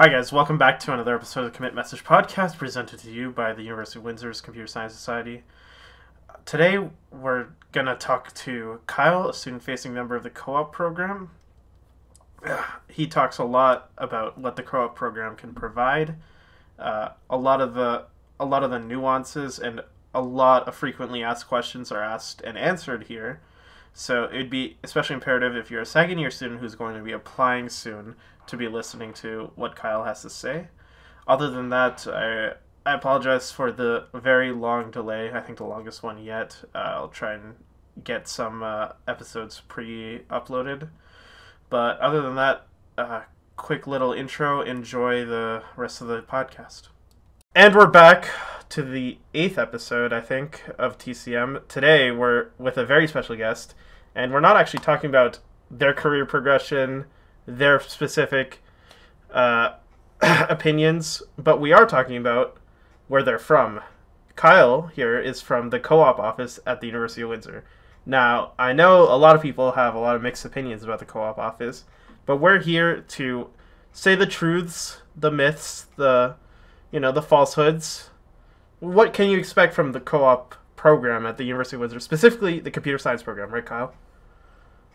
Hi, guys. Welcome back to another episode of the Commit Message Podcast presented to you by the University of Windsor's Computer Science Society. Today, we're going to talk to Kyle, a student facing member of the co op program. He talks a lot about what the co op program can provide, uh, a lot of the a lot of the nuances and a lot of frequently asked questions are asked and answered here. So it'd be especially imperative if you're a second year student who's going to be applying soon to be listening to what Kyle has to say. Other than that, I I apologize for the very long delay. I think the longest one yet. Uh, I'll try and get some uh, episodes pre-uploaded. But other than that, uh, quick little intro. Enjoy the rest of the podcast. And we're back to the eighth episode, I think, of TCM. Today we're with a very special guest, and we're not actually talking about their career progression, their specific uh, opinions, but we are talking about where they're from. Kyle here is from the co op office at the University of Windsor. Now, I know a lot of people have a lot of mixed opinions about the co op office, but we're here to say the truths, the myths, the you know, the falsehoods. What can you expect from the co-op program at the University of Windsor, specifically the computer science program, right, Kyle?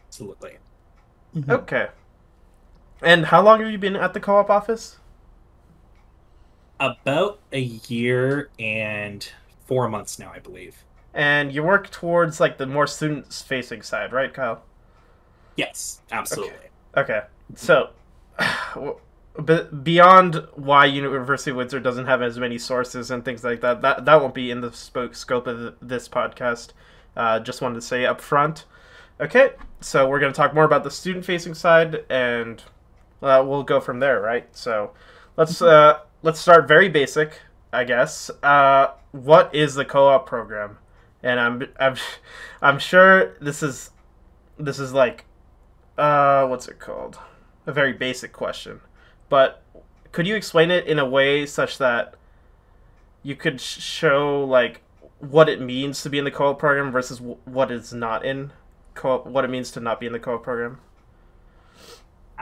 Absolutely. Mm-hmm. Okay. And how long have you been at the co-op office? About a year and four months now, I believe. And you work towards like the more students-facing side, right, Kyle? Yes, absolutely. Okay. okay. So, but beyond why University of Windsor doesn't have as many sources and things like that, that that won't be in the scope of this podcast. Uh, just wanted to say up front. Okay, so we're going to talk more about the student-facing side, and uh, we'll go from there, right? So let's uh, let's start very basic, I guess. Uh, what is the co-op program? And I'm I'm I'm sure this is this is like uh, what's it called? A very basic question but could you explain it in a way such that you could show like what it means to be in the co-op program versus what is not in co-op what it means to not be in the co-op program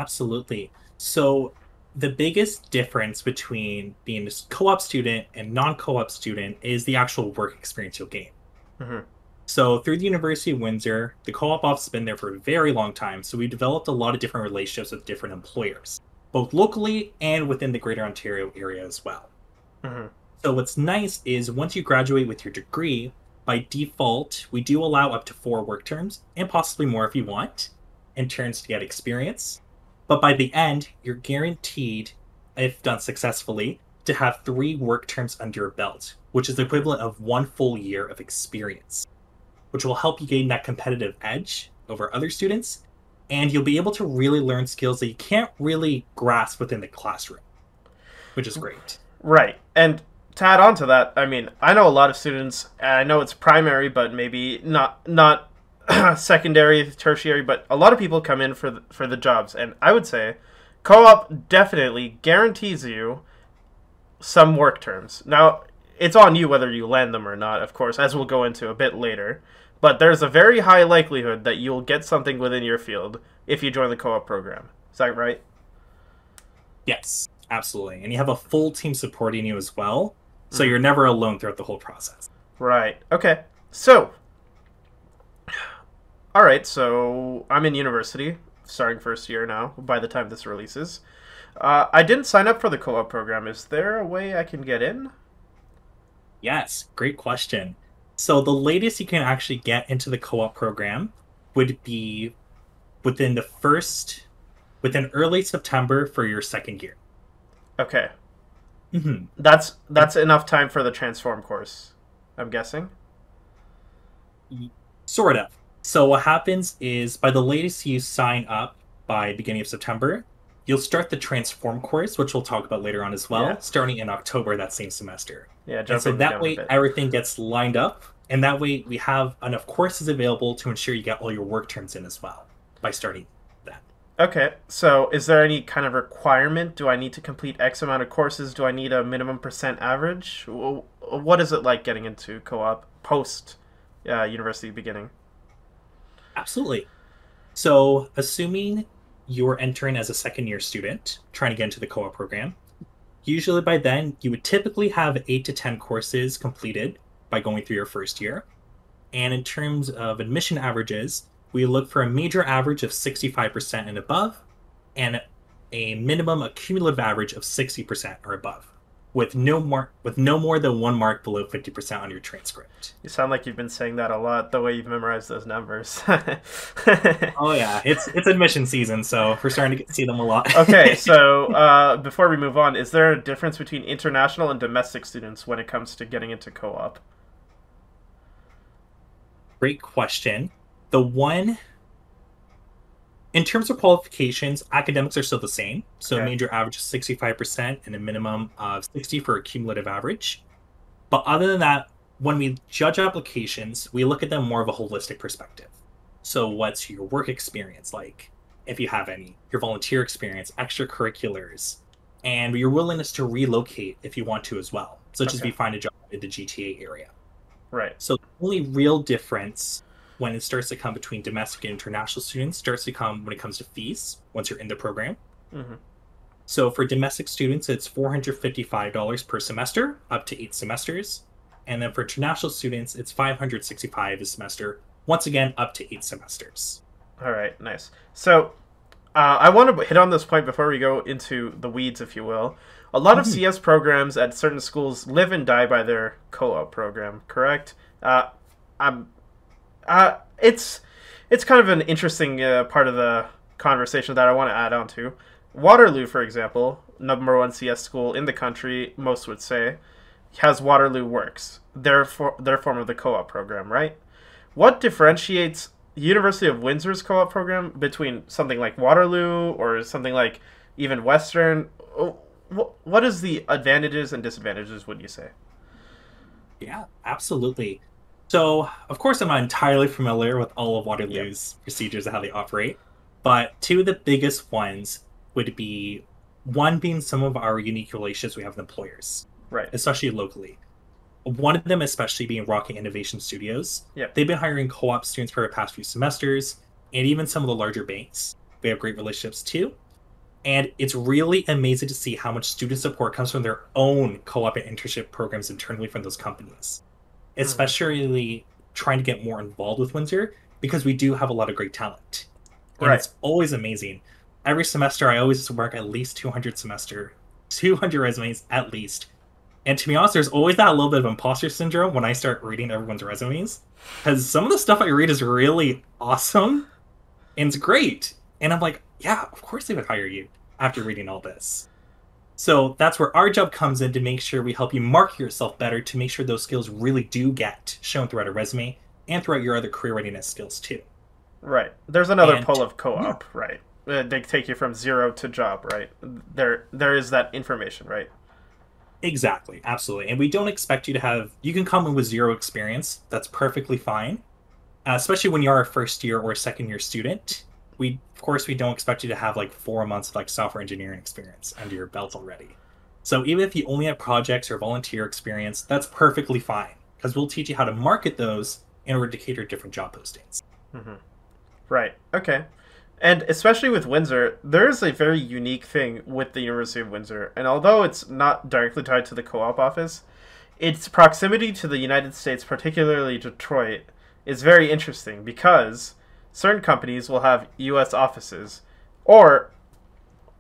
absolutely so the biggest difference between being a co-op student and non-co-op student is the actual work experience you'll gain mm-hmm. so through the university of windsor the co-op office has been there for a very long time so we've developed a lot of different relationships with different employers both locally and within the Greater Ontario area as well. Mm-hmm. So, what's nice is once you graduate with your degree, by default, we do allow up to four work terms and possibly more if you want, interns to get experience. But by the end, you're guaranteed, if done successfully, to have three work terms under your belt, which is the equivalent of one full year of experience, which will help you gain that competitive edge over other students and you'll be able to really learn skills that you can't really grasp within the classroom, which is great. Right. And to add on to that, I mean, I know a lot of students, and I know it's primary, but maybe not not secondary, tertiary, but a lot of people come in for the, for the jobs, and I would say co-op definitely guarantees you some work terms. Now, it's on you whether you land them or not, of course, as we'll go into a bit later. But there's a very high likelihood that you'll get something within your field if you join the co-op program. Is that right? Yes, absolutely. And you have a full team supporting you as well, so mm. you're never alone throughout the whole process. Right. Okay. So, all right. So I'm in university, starting first year now. By the time this releases, uh, I didn't sign up for the co-op program. Is there a way I can get in? Yes, great question. So the latest you can actually get into the co-op program would be within the first within early September for your second year. Okay. Mm-hmm. That's that's enough time for the transform course. I'm guessing. Sort of. So what happens is by the latest you sign up by beginning of September, you'll start the transform course, which we'll talk about later on as well, yeah. starting in October that same semester. Yeah, and so that way everything gets lined up and that way we have enough courses available to ensure you get all your work terms in as well by starting that. Okay, so is there any kind of requirement? Do I need to complete X amount of courses? Do I need a minimum percent average? What is it like getting into co-op post uh, university beginning? Absolutely. So, assuming you're entering as a second year student trying to get into the co op program. Usually by then, you would typically have eight to 10 courses completed by going through your first year. And in terms of admission averages, we look for a major average of 65% and above, and a minimum accumulative average of 60% or above with no more with no more than one mark below 50% on your transcript. You sound like you've been saying that a lot the way you've memorized those numbers. oh yeah, it's it's admission season, so we're starting to get, see them a lot. okay, so uh, before we move on, is there a difference between international and domestic students when it comes to getting into co-op? Great question. The one in terms of qualifications, academics are still the same. So okay. major average is 65% and a minimum of 60 for a cumulative average. But other than that, when we judge applications, we look at them more of a holistic perspective. So what's your work experience like? If you have any, your volunteer experience, extracurriculars, and your willingness to relocate if you want to as well, such okay. as if you find a job in the GTA area. Right. So the only real difference when it starts to come between domestic and international students starts to come when it comes to fees once you're in the program. Mm-hmm. So for domestic students, it's $455 per semester, up to eight semesters. And then for international students, it's 565 a semester, once again, up to eight semesters. All right, nice. So uh, I want to hit on this point before we go into the weeds, if you will. A lot mm-hmm. of CS programs at certain schools live and die by their co-op program, correct? Uh, I'm uh, it's it's kind of an interesting uh, part of the conversation that I want to add on to. Waterloo, for example, number one CS school in the country, most would say, has Waterloo Works, their for, their form of the co-op program, right? What differentiates University of Windsor's co-op program between something like Waterloo or something like even Western? What is the advantages and disadvantages? Would you say? Yeah, absolutely. So, of course, I'm not entirely familiar with all of Waterloo's yep. procedures and how they operate, but two of the biggest ones would be one being some of our unique relationships we have with employers, right? Especially locally. One of them, especially being Rocket Innovation Studios. Yeah, they've been hiring co-op students for the past few semesters, and even some of the larger banks. We have great relationships too, and it's really amazing to see how much student support comes from their own co-op and internship programs internally from those companies. Hmm. especially trying to get more involved with Windsor because we do have a lot of great talent. And right. it's always amazing. Every semester, I always work at least 200 semester, 200 resumes at least. And to be honest, there's always that little bit of imposter syndrome when I start reading everyone's resumes because some of the stuff I read is really awesome and it's great. And I'm like, yeah, of course they would hire you after reading all this. So that's where our job comes in to make sure we help you market yourself better to make sure those skills really do get shown throughout a resume and throughout your other career readiness skills too. Right. There's another and, pull of co-op, yeah. right? Uh, they take you from zero to job, right? There, there is that information, right? Exactly, absolutely. And we don't expect you to have. You can come in with zero experience. That's perfectly fine, uh, especially when you are a first year or a second year student we of course we don't expect you to have like four months of like software engineering experience under your belt already. So even if you only have projects or volunteer experience, that's perfectly fine because we'll teach you how to market those in order to cater different job postings. Mm-hmm. Right. Okay. And especially with Windsor, there is a very unique thing with the University of Windsor. And although it's not directly tied to the co op office, its proximity to the United States, particularly Detroit, is very interesting because certain companies will have U.S. offices, or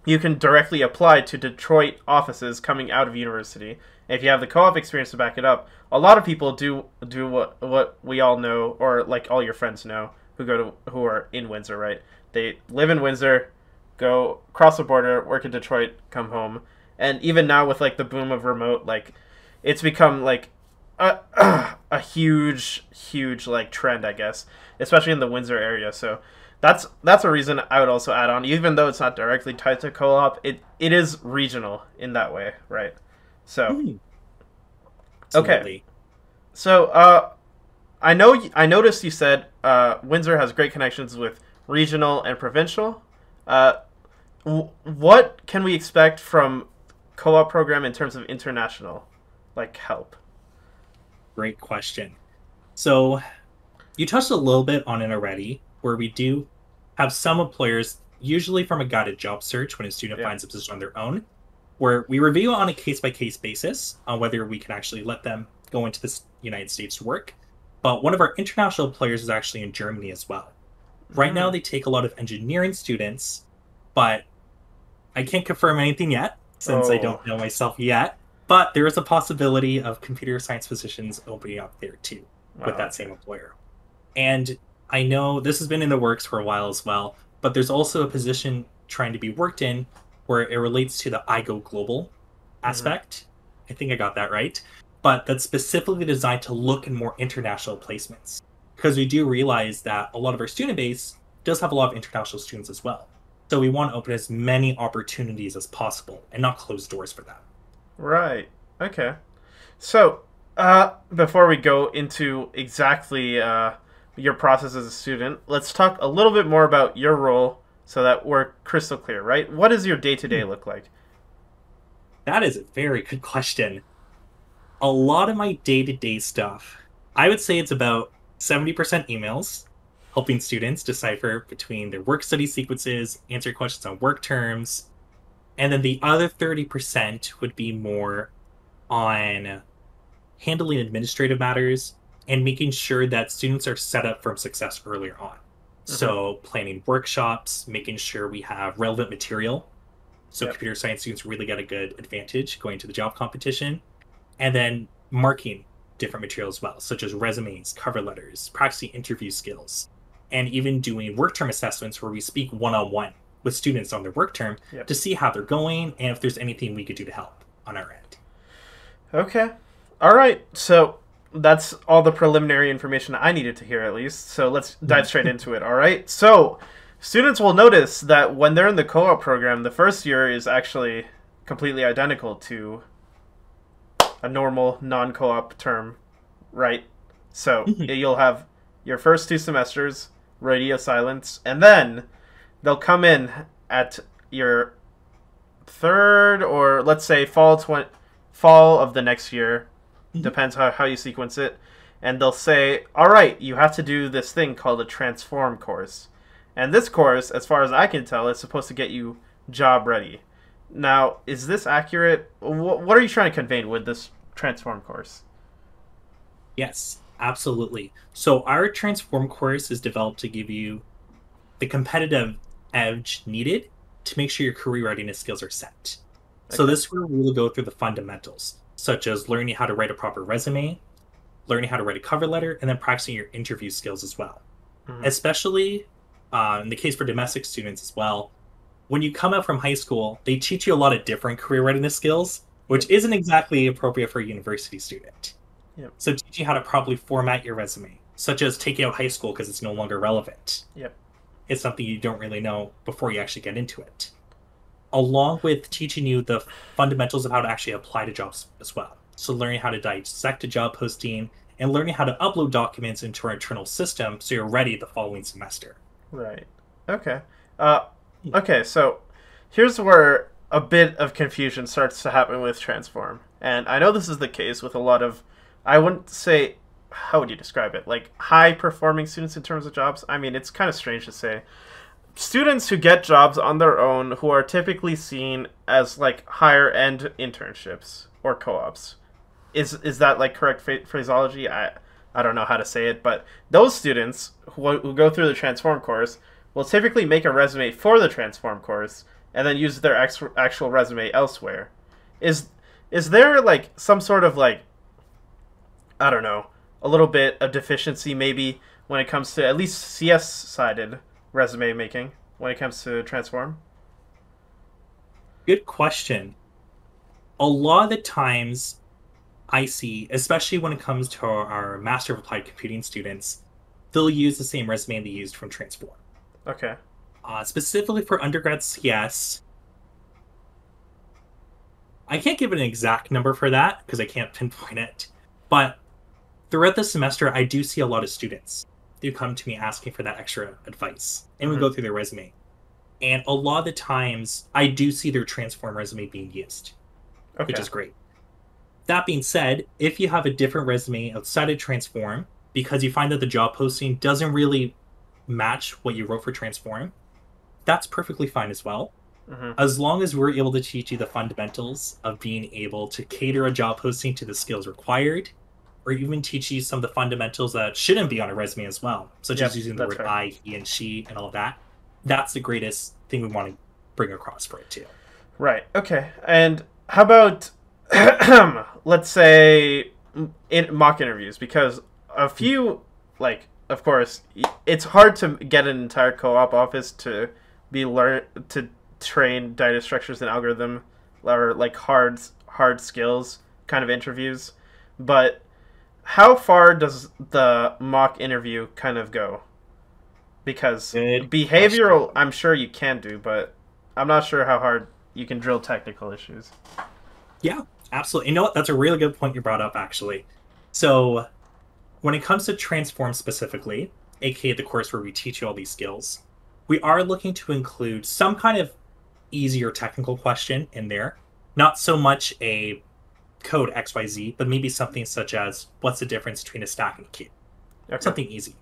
you can directly apply to Detroit offices coming out of university. If you have the co-op experience to back it up, a lot of people do do what what we all know, or like all your friends know, who go to who are in Windsor, right? They live in Windsor, go cross the border, work in Detroit, come home, and even now with like the boom of remote, like it's become like a a huge huge like trend, I guess especially in the Windsor area. So that's that's a reason I would also add on, even though it's not directly tied to co-op, it it is regional in that way, right? So mm. okay, so uh, I know I noticed you said uh, Windsor has great connections with regional and provincial. Uh, w- what can we expect from co-op program in terms of international, like help? Great question. So you touched a little bit on it already, where we do have some employers usually from a guided job search when a student yeah. finds a position on their own, where we review on a case by case basis on whether we can actually let them go into the United States to work. But one of our international players is actually in Germany as well. Right mm-hmm. now, hmm. they take a lot of engineering students, but I can't confirm anything yet since oh. I don't know myself yet. But there is a possibility of computer science positions opening up there too wow. with that same employer. And I know this has been in the works for a while as well, but there's also a position trying to be worked in where it relates to the iGo Global mm-hmm. aspect. I think I got that right. But that's specifically designed to look in more international placements. Because we do realize that a lot of our student base does have a lot of international students as well. So we want to open as many opportunities as possible and not close doors for them. Right. Okay. So, uh, before we go into exactly uh, your process as a student, let's talk a little bit more about your role so that we're crystal clear, right? What does your day to day look like? That is a very good question. A lot of my day to day stuff, I would say it's about 70% emails, helping students decipher between their work study sequences, answer questions on work terms, and then the other 30% would be more on handling administrative matters and making sure that students are set up for success earlier on. Mm-hmm. So, planning workshops, making sure we have relevant material. So, yep. computer science students really get a good advantage going to the job competition. And then marking different materials as well, such as resumes, cover letters, practicing interview skills, and even doing work term assessments where we speak one on one with students on their work term yep. to see how they're going and if there's anything we could do to help on our end. Okay. All right. So that's all the preliminary information I needed to hear, at least. So let's dive straight into it. All right. So students will notice that when they're in the co op program, the first year is actually completely identical to a normal non co op term, right? So mm-hmm. you'll have your first two semesters, radio silence, and then they'll come in at your third or let's say fall tw- fall of the next year. Mm-hmm. depends how, how you sequence it. And they'll say all right you have to do this thing called a transform course. And this course as far as i can tell is supposed to get you job ready. Now is this accurate? What, what are you trying to convey with this transform course? Yes absolutely. So our transform course is developed to give you the competitive edge needed to make sure your career readiness skills are set. Okay. So this will go through the fundamentals, such as learning how to write a proper resume, learning how to write a cover letter, and then practicing your interview skills as well. Mm-hmm. Especially uh, in the case for domestic students as well, when you come out from high school, they teach you a lot of different career readiness skills, which isn't exactly appropriate for a university student. Yep. So teaching how to properly format your resume, such as taking out high school because it's no longer relevant. Yep is something you don't really know before you actually get into it. Along with teaching you the fundamentals of how to actually apply to jobs as well. So, learning how to dissect a job posting and learning how to upload documents into our internal system so you're ready the following semester. Right. Okay. Uh, okay, so here's where a bit of confusion starts to happen with Transform. And I know this is the case with a lot of, I wouldn't say how would you describe it? Like high performing students in terms of jobs? I mean, it's kind of strange to say. Students who get jobs on their own who are typically seen as like higher end internships or co-ops. Is is that like correct phraseology? I I don't know how to say it, but those students who, who go through the transform course will typically make a resume for the transform course and then use their ex- actual resume elsewhere. Is is there like some sort of like I don't know, a little bit of deficiency maybe when it comes to at least CS sided resume making when it comes to transform? Good question. A lot of the times I see, especially when it comes to our, our Master of Applied Computing students, they'll use the same resume they used from Transform. Okay. Uh, specifically for undergrad CS, I can't give an exact number for that because I can't pinpoint it. But throughout the semester, I do see a lot of students who come to me asking for that extra advice, and mm-hmm. we go mm-hmm. through their resume. And a lot of the times, I do see their transform resume being used, okay. which is great. That being said, if you have a different resume outside of transform, because you find that the job posting doesn't really match what you wrote for transform, that's perfectly fine as well. Mm-hmm. As long as we're able to teach you the fundamentals of being able to cater a job posting to the skills required, or even teach you some of the fundamentals that shouldn't be on a resume as well, such yep, as using the word right. I, he, and she, and all of that. That's the greatest thing we want to bring across for it too. Right. Okay. And how about let's say in mock interviews because a few like of course it's hard to get an entire co-op office to be learn to train data structures and algorithm or like hard hard skills kind of interviews but how far does the mock interview kind of go? Because Good behavioral question. i'm sure you can do but i'm not sure how hard you can drill technical issues. Yeah absolutely. You know what? That's a really good point you brought up actually. So when it comes to transform specifically aka the course where we teach you all these skills we are looking to include some kind of easier technical question in there. Not so much a code XYZ, but maybe something such as what's the difference between a stack and a queue? Okay. Something easy.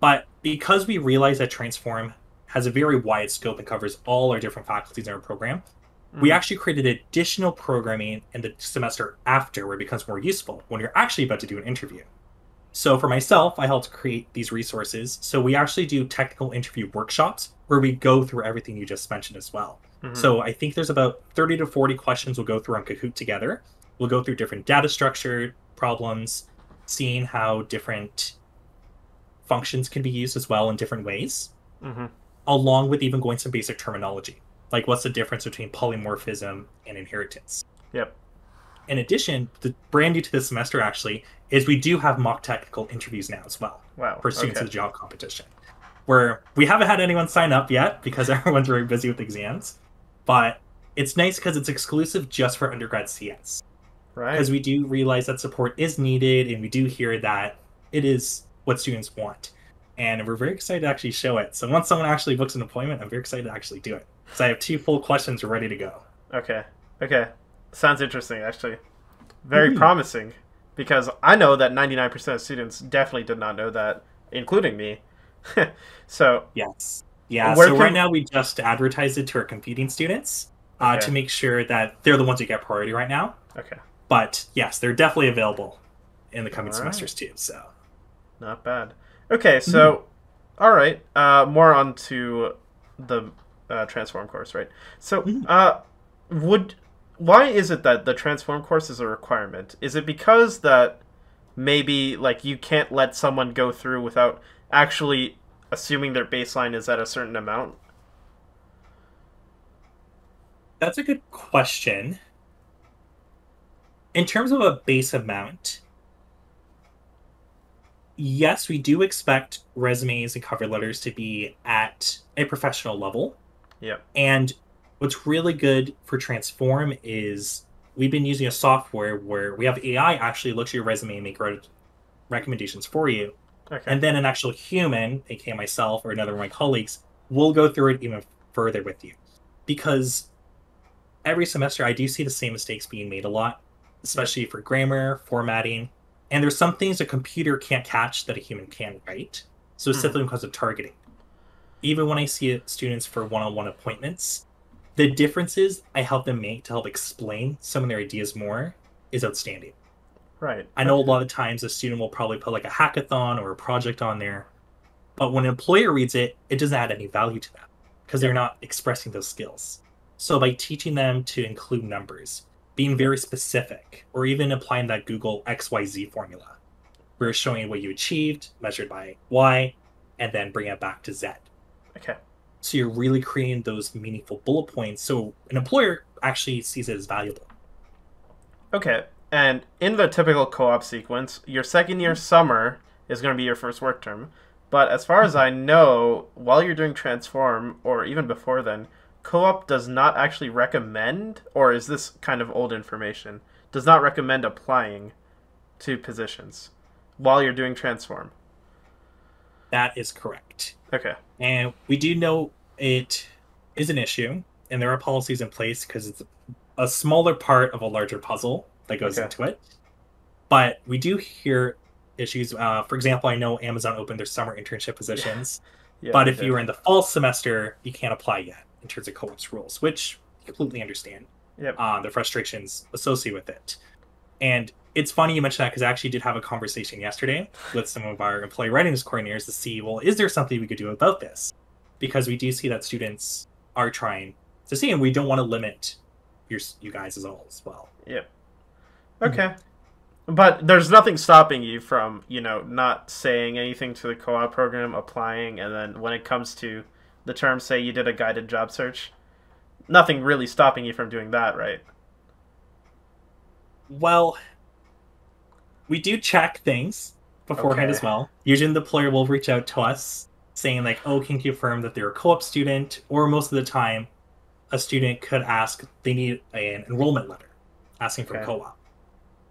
But because we realize that Transform has a very wide scope and covers all our different faculties in our program, mm-hmm. we actually created additional programming in the semester after where it becomes more useful when you're actually about to do an interview. So for myself, I helped create these resources. So we actually do technical interview workshops where we go through everything you just mentioned as well. Mm-hmm. So I think there's about 30 to 40 questions we'll go through on Kahoot together. We'll go through different data structure problems, seeing how different functions can be used as well in different ways, mm-hmm. along with even going some basic terminology. Like what's the difference between polymorphism and inheritance? Yep. In addition, the brand new to this semester actually is we do have mock technical interviews now as well. Wow. For students okay. of the job competition. Where we haven't had anyone sign up yet because everyone's very busy with exams but it's nice because it's exclusive just for undergrad CS. Right. Because we do realize that support is needed, and we do hear that it is what students want, and we're very excited to actually show it. So once someone actually books an appointment, I'm very excited to actually do it. So I have two full questions ready to go. Okay. Okay. Sounds interesting, actually. Very mm-hmm. promising, because I know that 99% of students definitely did not know that, including me. so yes yeah, so can... right now we just advertise it to our competing students uh, okay. to make sure that they're the ones who get priority right now. Okay. But yes, they're definitely available in the coming semesters too. So not bad. Okay, so mm-hmm. all right, uh, more on to the uh, transform course, right? So, mm-hmm. uh, would why is it that the transform course is a requirement? Is it because that maybe like you can't let someone go through without actually assuming their baseline is at a certain amount? That's a good question. In terms of a base amount, yes, we do expect resumes and cover letters to be at a professional level. Yeah. And what's really good for Transform is we've been using a software where we have AI actually looks at your resume and make recommendations for you. Okay. And then an actual human, aka myself or another of my colleagues, will go through it even further with you. Because every semester I do see the same mistakes being made a lot, especially for grammar, formatting, and there's some things a computer can't catch that a human can, right? So it's mm. simply because of targeting. Even when I see students for one-on-one appointments, the differences I help them make to help explain some of their ideas more is outstanding. Right. I know a lot of times a student will probably put like a hackathon or a project on there, but when an employer reads it, it doesn't add any value to them because they're not expressing those skills. So by teaching them to include numbers, being very specific, or even applying that Google XYZ formula, we're showing what you achieved, measured by Y, and then bring it back to Z. Okay. So you're really creating those meaningful bullet points so an employer actually sees it as valuable. Okay. And in the typical co-op sequence, your second year summer is going to be your first work term. But as far as I know, while you're doing transform or even before then, co-op does not actually recommend or is this kind of old information? Does not recommend applying to positions while you're doing transform. That is correct. Okay. And we do know it is an issue and there are policies in place because it's a smaller part of a larger puzzle that goes okay. into it. But we do hear issues. Uh, for example, I know Amazon opened their summer internship positions, Yeah, but if you're in the fall semester, you can't apply yet in terms of co-op's rules, which I completely understand. Yep. Uh, the frustrations associated with it. And it's funny you mentioned that because I actually did have a conversation yesterday with some of our employee readiness coordinators to see, well, is there something we could do about this? Because we do see that students are trying to see, and we don't want to limit your you guys as all as well. Yep. Okay. Mm-hmm. But there's nothing stopping you from, you know, not saying anything to the co-op program, applying, and then when it comes to the term, say you did a guided job search, nothing really stopping you from doing that, right? Well, we do check things beforehand okay. as well. Usually the employer will reach out to us saying like, oh, can you confirm that they're a co-op student? Or most of the time, a student could ask they need an enrollment letter asking for okay. co-op.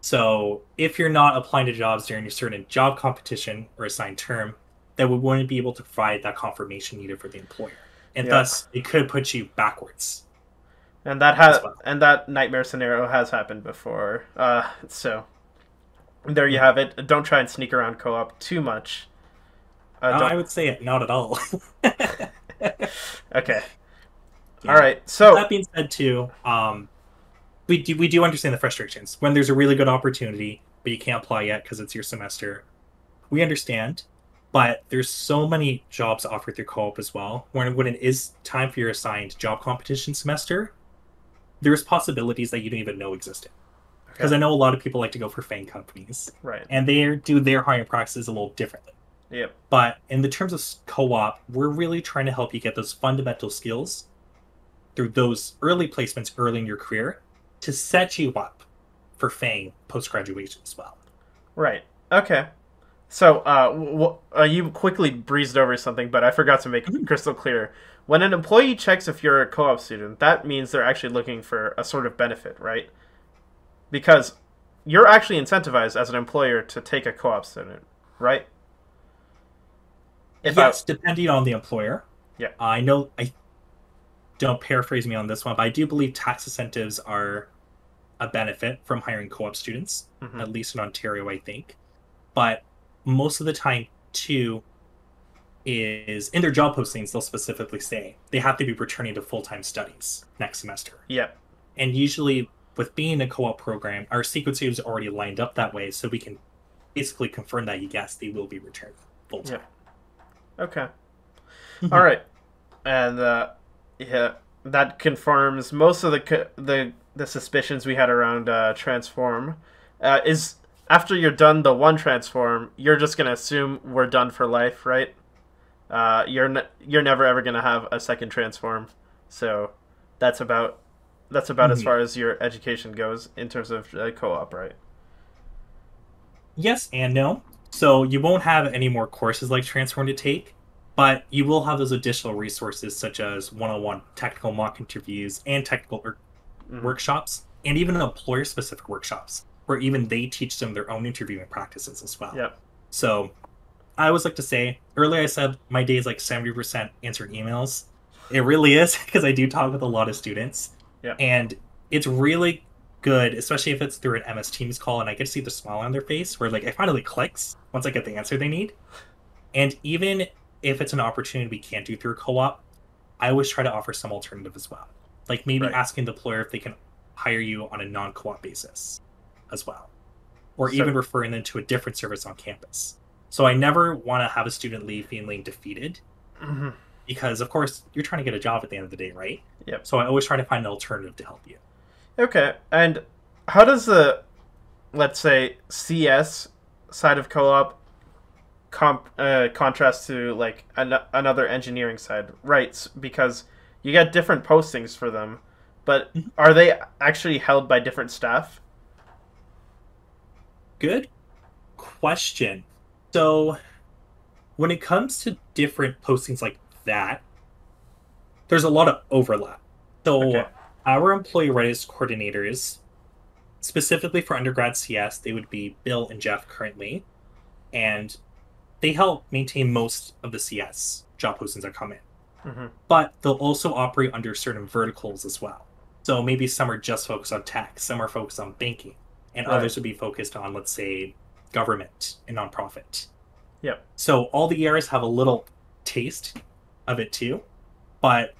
So if you're not applying to jobs during a certain job competition or assigned term, then we wouldn't be able to provide that confirmation needed for the employer. And thus it could put you backwards. And that has well. and that nightmare scenario has happened before. Uh, so there you have it. Don't try and sneak around co-op too much. Uh, no, I would say not at all. okay. Yeah. All right. So that being said, too, um, we do we do understand the frustrations when there's a really good opportunity, but you can't apply yet because it's your semester. We understand, but there's so many jobs offered through co-op as well. When when it is time for your assigned job competition semester, there's possibilities that you don't even know existed. Because okay. I know a lot of people like to go for FANG companies, right? And they do their hiring practices a little differently. Yep. But in the terms of co-op, we're really trying to help you get those fundamental skills through those early placements early in your career to set you up for FANG post graduation as well. Right. Okay. So, uh, w- uh, you quickly breezed over something, but I forgot to make it mm-hmm. crystal clear. When an employee checks if you're a co-op student, that means they're actually looking for a sort of benefit, right? Because you're actually incentivized as an employer to take a co-op student, right? If yes, I... depending on the employer. Yeah. I know I don't paraphrase me on this one, but I do believe tax incentives are a benefit from hiring co-op students, mm-hmm. at least in Ontario, I think. But most of the time, too, is in their job postings, they'll specifically say they have to be returning to full-time studies next semester. yep And usually, with being a co-op program, our sequence is already lined up that way, so we can basically confirm that yes, they will be returning full-time. Yeah. Okay. Mm-hmm. All right. And uh, yeah, that confirms most of the the the suspicions we had around uh, transform. Uh, is after you're done the one transform, you're just gonna assume we're done for life, right? Uh, you're ne- you're never ever gonna have a second transform, so that's about that's about mm-hmm. as far as your education goes in terms of uh, co-op, right? Yes and no. So you won't have any more courses like transform to take but you will have those additional resources such as one-on-one technical mock interviews and technical er- mm-hmm. workshops and even employer specific workshops where even they teach them their own interviewing practices as well yep. so i always like to say earlier i said my day is like 70% answering emails it really is because i do talk with a lot of students yep. and it's really good especially if it's through an ms teams call and i get to see the smile on their face where like it finally clicks once i get the answer they need and even if it's an opportunity we can't do through co-op, I always try to offer some alternative as well. Like maybe right. asking the employer if they can hire you on a non-co-op basis as well. Or so, even referring them to a different service on campus. So I never want to have a student leave feeling defeated. Mm-hmm. Because of course you're trying to get a job at the end of the day, right? Yep. So I always try to find an alternative to help you. Okay. And how does the let's say CS side of co-op comp uh, contrast to like an- another engineering side right because you get different postings for them but mm-hmm. are they actually held by different staff good question so when it comes to different postings like that there's a lot of overlap so okay. our employee readiness coordinators specifically for undergrad cs they would be bill and jeff currently and they help maintain most of the CS job postings that come in. Mm-hmm. But they'll also operate under certain verticals as well. So maybe some are just focused on tech, some are focused on banking, and right. others would be focused on, let's say, government and nonprofit. Yep. So all the areas have a little taste of it too. But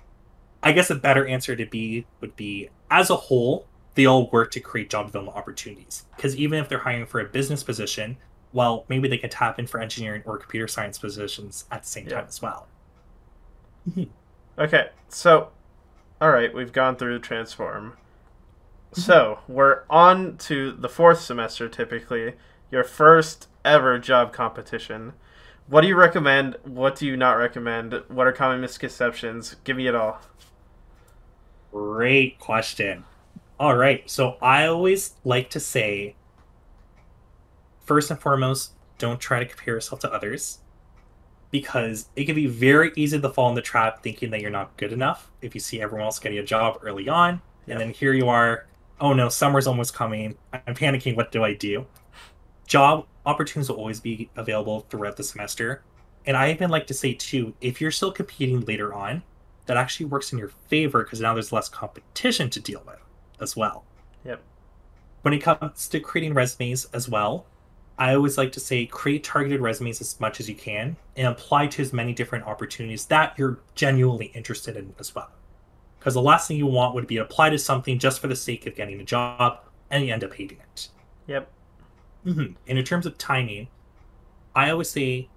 I guess a better answer to be would be as a whole, they all work to create job development opportunities. Because even if they're hiring for a business position, well, maybe they can tap in for engineering or computer science positions at the same Yeah. time as well. Mm-hmm. Okay, so, all right, we've gone through transform. So we're on to the fourth semester. Typically, your first ever job competition. What do you recommend? What do you not recommend? What are common misconceptions? Give me it all. Great question. All right. So I always like to say first and foremost, don't try to compare yourself to others because it can be very easy to fall in the trap thinking that you're not good enough if you see everyone else getting a job early on. And then here you are, oh no, summer's almost coming. I'm panicking. What do I do? Job opportunities will always be available throughout the semester. And I even like to say, too, if you're still competing later on, that actually works in your favor because now there's less competition to deal with as well. Yep. When it comes to creating resumes as well, I always like to say create targeted resumes as much as you can and apply to as many different opportunities that you're genuinely interested in as well. Because the last thing you want would be to apply to something just for the sake of getting a job and you end up hating it. Yep. hmm And in terms of timing, I always say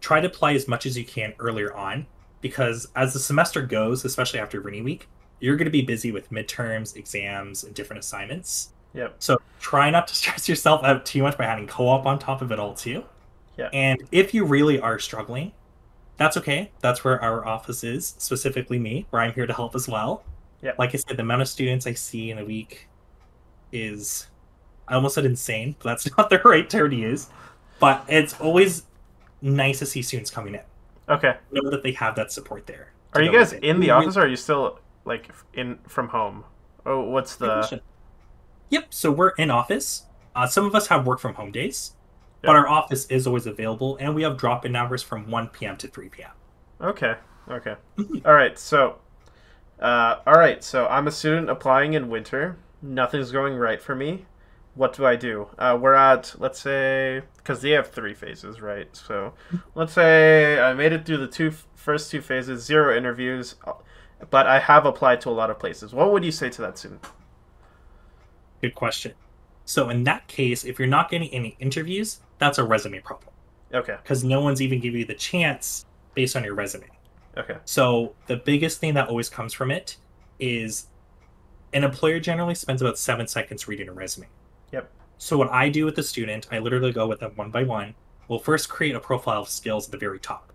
try to apply as much as you can earlier on because as the semester goes, especially after Reading Week, you're going to be busy with midterms, exams, and different assignments. Yep. So try not to stress yourself out too much by having co-op on top of it all too. Yeah. And if you really are struggling, that's okay. That's where our office is, specifically me, where I'm here to help as well. Yeah. Like I said, the amount of students I see in a week is I almost said insane, but that's not the right term to use. But it's always nice to see students coming in. Okay. Know that they have that support there. Are you guys in the office or are you still like in from home? Oh, what's the? Yep. So we're in office. Uh, some of us have work from home days, But our office is always available, and we have drop-in hours from 1 p.m. to 3 p.m. Okay. Okay. Mhm. all right. So, uh, all right. So I'm a student applying in winter. Nothing's going right for me. What do I do? Uh, we're at let's say because they have three phases, right? So let's say I made it through the two first two phases, zero interviews, but I have applied to a lot of places. What would you say to that student? Good question. So in that case, if you're not getting any interviews, that's a resume problem Okay. because no one's even giving you the chance based on your resume. Okay. So the biggest thing that always comes from it is an employer generally spends about seven seconds reading a resume. Yep. So what I do with the student, I literally go with them one by one. We'll first create a profile of skills at the very top.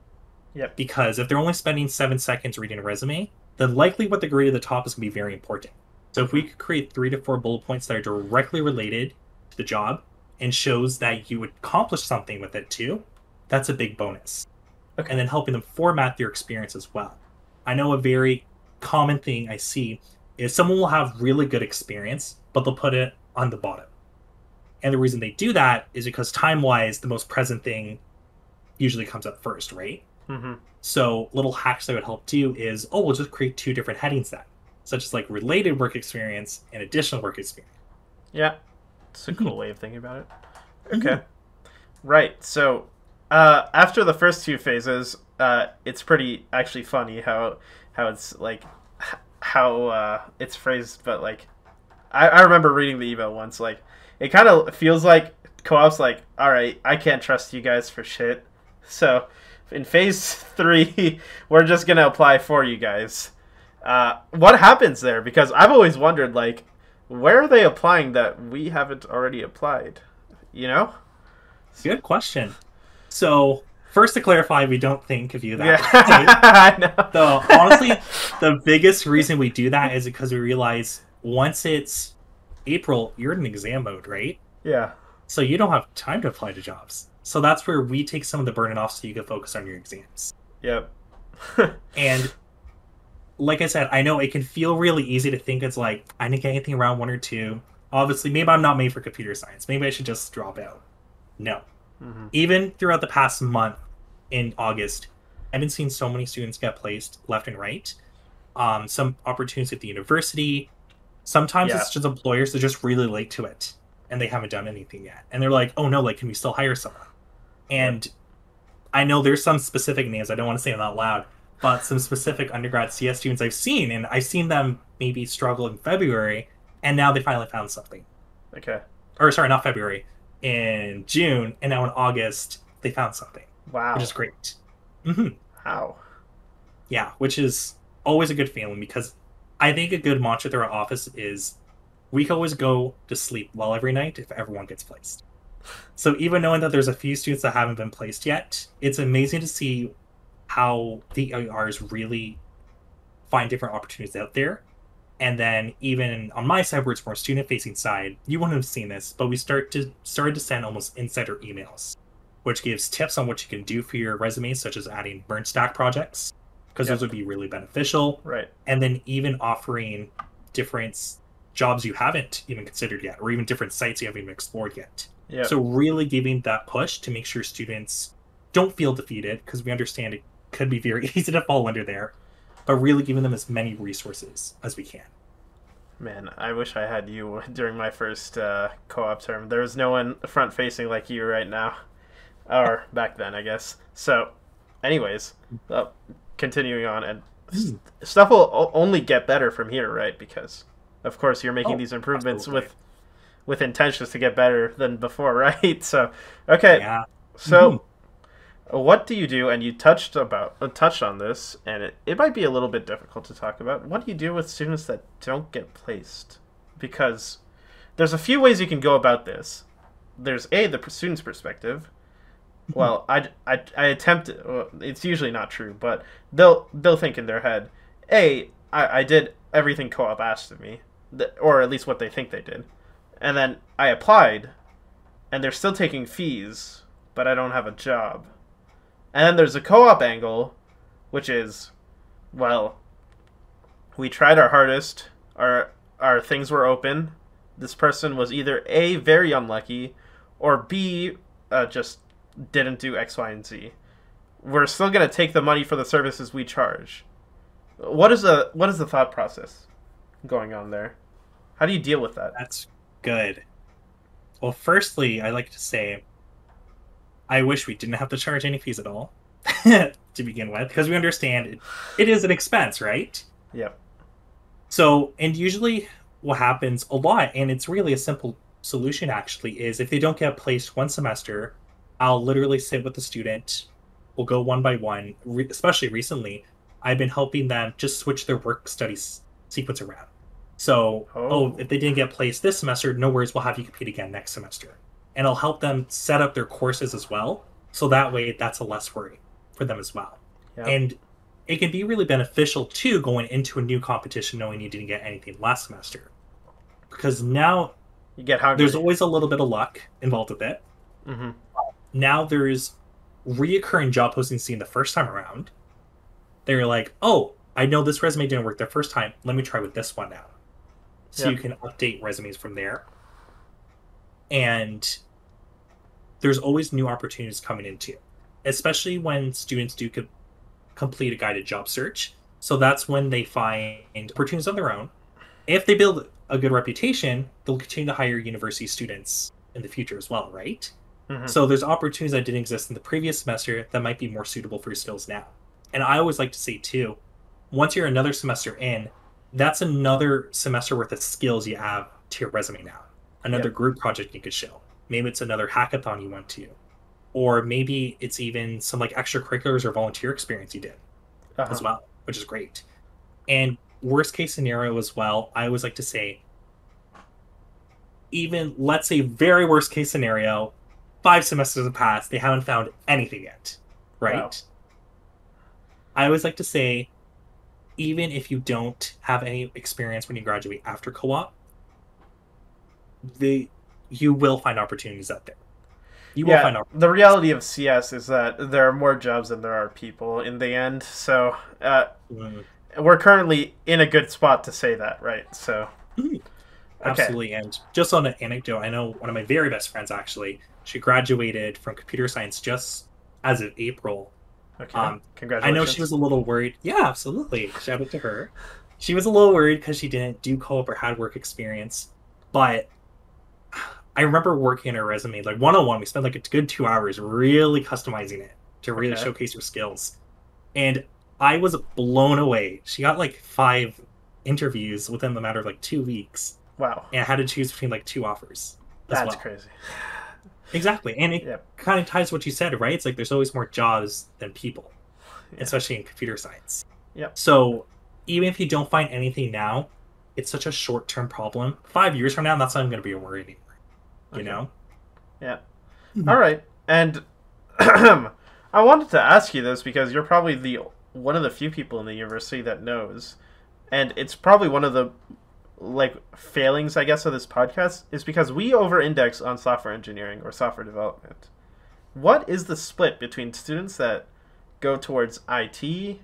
Yep. Because if they're only spending seven seconds reading a resume, then likely what they grade at the top is going to be very important. So if we could create three to four bullet points that are directly related to the job and shows that you would accomplish something with it too, that's a big bonus Okay. and then helping them format their experience as well. I know a very common thing I see is someone will have really good experience, but they'll put it on the bottom. And the reason they do that is because time wise, the most present thing usually comes up first, right? Mm-hmm. So little hacks that would help do is, oh, we'll just create two different headings then, such as like related work experience and additional work experience. Yeah. It's a Mm-hmm. cool way of thinking about it. Okay. Right. So, uh, after the first two phases, uh, it's pretty actually funny how how it's like how uh, it's phrased, but like I, I remember reading the email once. Like it kind of feels like co-op's like, all right, I can't trust you guys for shit. So in phase three, we're just gonna apply for you guys. Uh, what happens there? Because I've always wondered, like, where are they applying that we haven't already applied? You know? Good question. So first to clarify, we don't think of you that Yeah, way. I know. So honestly, the biggest reason we do that is because we realize once it's April, you're in exam mode, right? yeah, So you don't have time to apply to jobs. So that's where we take some of the burden off so you can focus on your exams. yep. And like I said, I know it can feel really easy to think it's like I didn't get anything around one or two. Obviously, maybe I'm not made for computer science. Maybe I should just drop out. No. Mhm. Even throughout the past month in August, I've been seeing so many students get placed left and right. Um, some opportunities at the university. Sometimes Yeah. it's just employers that are just really late to it and they haven't done anything yet. And they're like, oh no, like, can we still hire someone? And I know there's some specific names. I don't want to say them out loud, but some specific undergrad CS students I've seen, and I've seen them maybe struggle in February, and now they finally found something. Okay. Or sorry, not February, in June, and now in August they found something. Wow. Which is great. Mm-hmm. Wow. Yeah, which is always a good feeling because I think a good mantra through our office is we can always go to sleep well every night if everyone gets placed. So even knowing that there's a few students that haven't been placed yet, it's amazing to see how the ARs really find different opportunities out there. And then even on my side where it's more student facing side, you wouldn't have seen this, but we start to started to send almost insider emails, which gives tips on what you can do for your resumes, such as adding MERN stack projects, because Yep. those would be really beneficial Right. and then even offering different jobs you haven't even considered yet, or even different sites you haven't even explored yet. Yeah. So really giving that push to make sure students don't feel defeated, because we understand it could be very easy to fall under there, but really giving them as many resources as we can. Man, I wish I had you during my first uh, co-op term. There was no one front facing like you right now, or back then, I guess. So, anyways, uh, continuing on, and Hmm. stuff will only get better from here, right? Because, of course, you're making Oh, these improvements absolutely. with with intentions to get better than before, right? So, okay, Yeah. so. What do you do? And you touched about uh, touched on this, and it, it might be a little bit difficult to talk about. What do you do with students that don't get placed? Because there's a few ways you can go about this. There's a the student's perspective. Well, I, I, I attempt. Well, it's usually not true, but they'll they'll think in their head, a I, I did everything co-op asked of me, th- or at least what they think they did, and then I applied, and they're still taking fees, but I don't have a job. And then there's a co-op angle, which is, well, we tried our hardest. Our our things were open. This person was either a very unlucky, or b uh, just didn't do X, Y, and Z. We're still gonna take the money for the services we charge. What is the what is the thought process going on there? How do you deal with that? That's good. Well, firstly, I like to say I wish we didn't have to charge any fees at all to begin with, because we understand it, it is an expense, right? Yep. So, and usually what happens a lot, and it's really a simple solution actually, is if they don't get placed one semester, I'll literally sit with the student. We'll go one by one. Re- especially recently, I've been helping them just switch their work studies sequence around. So, Oh. oh, if they didn't get placed this semester, no worries, we'll have you compete again next semester. And I'll help them set up their courses as well. So that way, that's a less worry for them as well. Yep. And it can be really beneficial too going into a new competition knowing you didn't get anything last semester. Because now you get hungry. there's always a little bit of luck involved with it. hmm Now there's reoccurring job postings seen the first time around. They're like, oh, I know this resume didn't work the first time. Let me try with this one now. So Yeah. you can update resumes from there. And there's always new opportunities coming into, especially when students do co- complete a guided job search. So that's when they find opportunities on their own. If they build a good reputation, they'll continue to hire university students in the future as well, right? hmm So there's opportunities that didn't exist in the previous semester that might be more suitable for your skills now. And I always like to say too, once you're another semester in, that's another semester worth of skills you have to your resume now. Another Yep. group project you could show. Maybe it's another hackathon you went to. Or maybe it's even some like extracurriculars or volunteer experience you did Uh-huh. as well, which is great. And worst case scenario as well, I always like to say, even let's say very worst case scenario, five semesters have passed, they haven't found anything yet, right? Wow. I always like to say, even if you don't have any experience when you graduate after co-op, the you will find opportunities out there. You will yeah, find opportunities. the reality of CS is that there are more jobs than there are people in the end. So uh, we're currently in a good spot to say that, right? So Mhm. okay, Absolutely. And just on an anecdote, I know one of my very best friends actually, she graduated from computer science just as of April. okay. Um, I know she was a little worried. Yeah, absolutely. Shout out to her. She was a little worried because she didn't do co-op or had work experience. But I remember working on her resume, like one on one. We spent like a good two hours really customizing it to really Okay. showcase your skills. And I was blown away. She got like five interviews within the matter of like two weeks, Wow. and I had to choose between like two offers. That's well. crazy. Exactly, and it Yep. kind of ties to what you said, right? It's like there's always more jobs than people, Yeah. especially in computer science. Yep. So even if you don't find anything now, it's such a short-term problem. Five years from now, that's not even going to be a worry anymore. You Okay. know? Yeah. Mhm. All right. And I wanted to ask you this because you're probably the one of the few people in the university that knows, and it's probably one of the like failings, I guess, of this podcast is because we over-index on software engineering or software development. What is the split between students that go towards IT,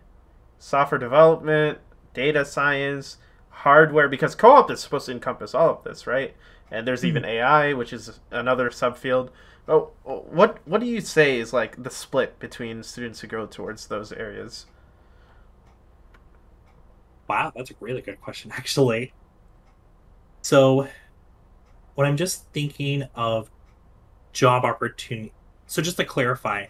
software development, data science, hardware? Because co-op is supposed to encompass all of this, right? And there's even AI, which is another subfield. Oh, what what do you say is like the split between students who go towards those areas? Wow, that's a really good question, actually. So, when I'm just thinking of job opportunity, so just to clarify,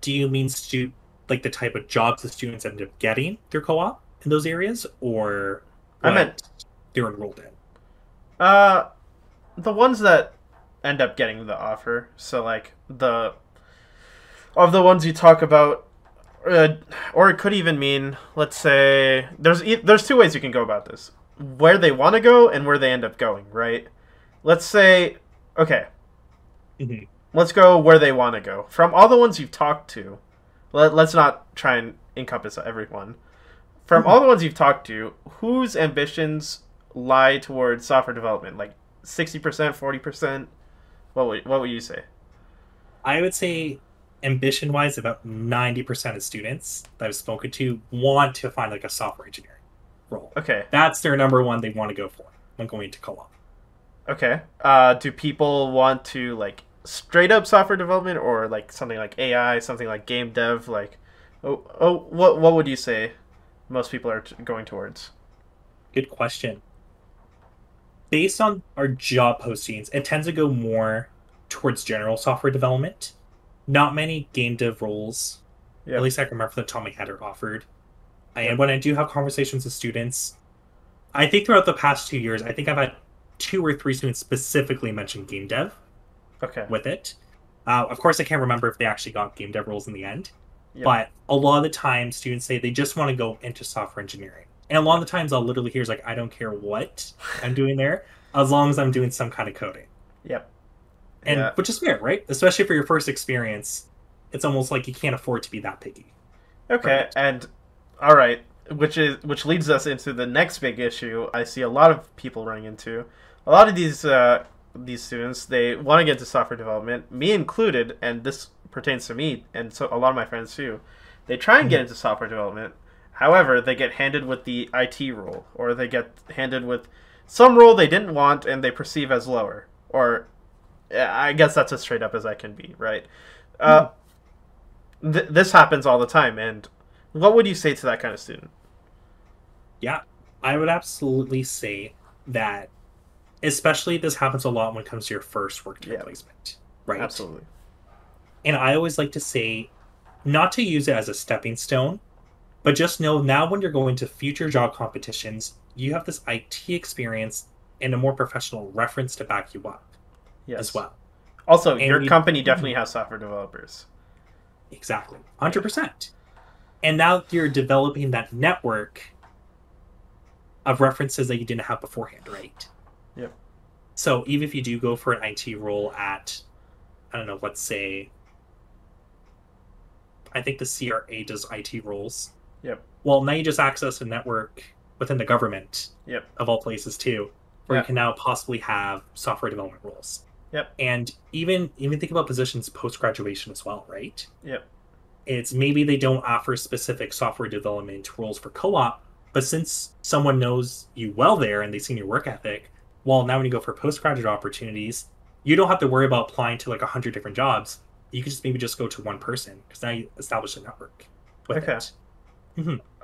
do you mean stu- like the type of jobs the students end up getting through co-op in those areas, or I meant- they're enrolled in? Uh, the ones that end up getting the offer. So like the of the ones you talk about, uh, or it could even mean, let's say, there's there's two ways you can go about this: where they want to go and where they end up going. Right? Let's say, okay, Mhm. let's go where they want to go. From all the ones you've talked to, let, let's not try and encompass everyone. From Mhm. all the ones you've talked to, whose ambitions lie towards software development? Like 60%, 40%? What would, what would you say? I would say ambition wise about 90% of students that I've spoken to want to find like a software engineering role. Okay, That's their number one they want to go for when going to co-op. okay. Uh, do people want to like straight up software development or like something like AI, something like game dev? Like, oh, oh what, what would you say most people are t- going towards? Good question. Based on our job postings, it tends to go more towards general software development. Not many game dev roles, Yeah. at least I can remember from the top of my head, are offered. And when I do have conversations with students, I think throughout the past two years, I think I've had two or three students specifically mention game dev Okay. with it. Uh, of course, I can't remember if they actually got game dev roles in the end, Yeah. but a lot of the time, students say they just want to go into software engineering. And a lot of the times, I'll literally hear is like, I don't care what I'm doing there, as long as I'm doing some kind of coding, Yep. and Yeah. which is fair, right? Especially for your first experience, it's almost like you can't afford to be that picky. Okay, Right. and all right, which is which leads us into the next big issue. I see a lot of people running into. A lot of these uh, these students they want to get into software development, me included, and this pertains to me and so a lot of my friends too. They try and get into software development. However, they get handed with the IT role, or they get handed with some role they didn't want and they perceive as lower. Or I guess that's as straight up as I can be, right? Uh, th- this happens all the time, and what would you say to that kind of student? Yeah, I would absolutely say that, especially this happens a lot when it comes to your first work Yeah. placement, right? Absolutely. And I always like to say, not to use it as a stepping stone, but just know now when you're going to future job competitions, you have this IT experience and a more professional reference to back you up Yes. as well. Also, And your we- company definitely mhm. has software developers. Exactly. 100%. And now you're developing that network of references that you didn't have beforehand, right? Yep. So even if you do go for an IT role at, I don't know, let's say, I think the CRA does IT roles. Yep. Well, now you just access a network within the government Yep. of all places too, where Yeah. you can now possibly have software development roles. Yep. And even even think about positions post graduation as well, right? Yep. It's maybe they don't offer specific software development roles for co-op, but since someone knows you well there and they've seen your work ethic, well, now when you go for postgraduate opportunities, you don't have to worry about applying to like a hundred different jobs. You can just maybe just go to one person because now you establish a network with Okay. it.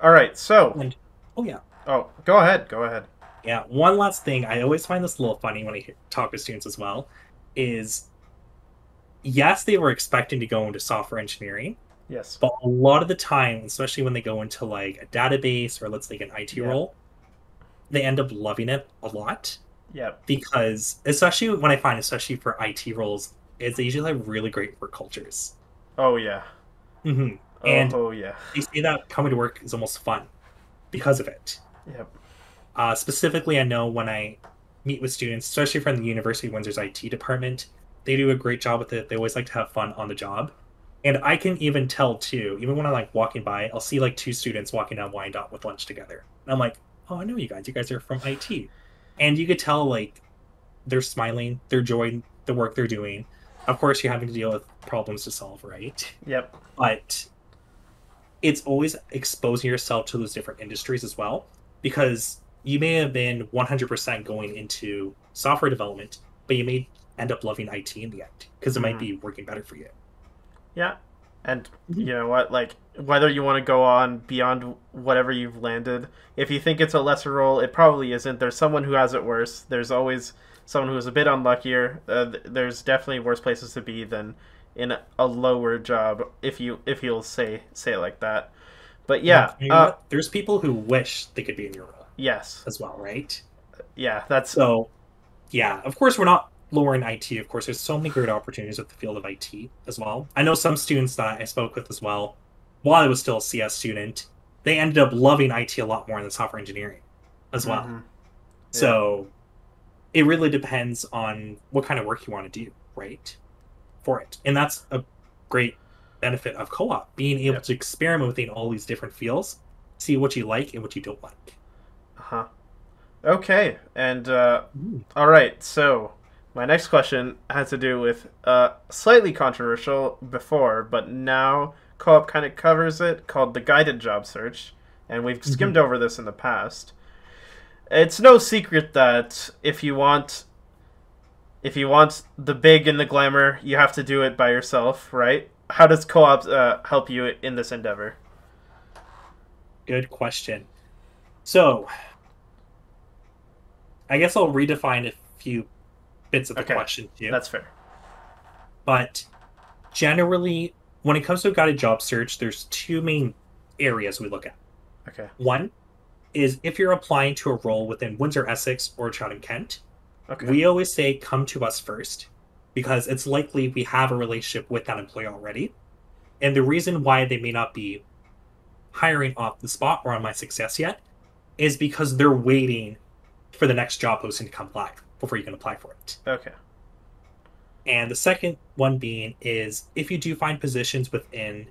All right. So, And oh yeah, oh, go ahead. Go ahead. Yeah, one last thing. I always find this a little funny when I talk to students as well. Is yes, they were expecting to go into software engineering, Yes. But a lot of the time, especially when they go into like a database or let's say an IT Yeah. role, they end up loving it a lot Yeah. because especially when I find especially for IT roles, is they usually have really great work cultures. Oh yeah. hmm Oh, And- oh yeah. They say that coming to work is almost fun because of it. Yep. Uh, specifically, I know when I meet with students, especially from the University of Windsor's IT department, they do a great job with it. They always like to have fun on the job. And I can even tell too, even when I'm like walking by, I'll see like two students walking down Wyandotte with lunch together. And I'm like, oh, I know you guys. You guys are from IT. And you could tell like they're smiling, they're enjoying the work they're doing. Of course, you're having to deal with problems to solve, right? Yep. but it's always exposing yourself to those different industries as well because you may have been 100% going into software development but you may end up loving IT in the end because it might be working better for you Yeah. And Mhm. you know what? Like whether you want to go on beyond whatever you've landed, if you think it's a lesser role, it probably isn't. There's someone who has it worse. There's always someone who's a bit unluckier. Uh, there's definitely worse places to be than in a lower job if you if you'll say say it like that. But yeah, You know uh, there's people who wish they could be in your role yes, as well right? Yeah, that's so yeah of course we're not lowering IT of course there's so many great opportunities with the field of IT as well. I know some students that I spoke with as well while I was still a CS student they ended up loving IT a lot more than software engineering as well. Mhm. so it really depends on what kind of work you want to do right for it and that's a great benefit of co-op being able Yep. to experiment within all these different fields see what you like and what you don't like Uh-huh. Okay, and uh, all right. So my next question has to do with uh, slightly controversial before, but now co-op kind of covers it, called the guided job search, and we've skimmed over this in the past. It's no secret that if you want, if you want the big and the glamour, you have to do it by yourself, right? How does co-op uh, help you in this endeavor? Good question. So, I guess I'll redefine a few bits of the Okay, question too. That's fair. But generally, when it comes to a guided job search, there's two main areas we look at. Okay. One is if you're applying to a role within Windsor, Essex, or Chatham, Kent, Okay. we always say come to us first because it's likely we have a relationship with that employee already. And the reason why they may not be hiring off the spot or on my success yet is because they're waiting for the next job posting to come live before you can apply for it. okay. And the second one being is if you do find positions within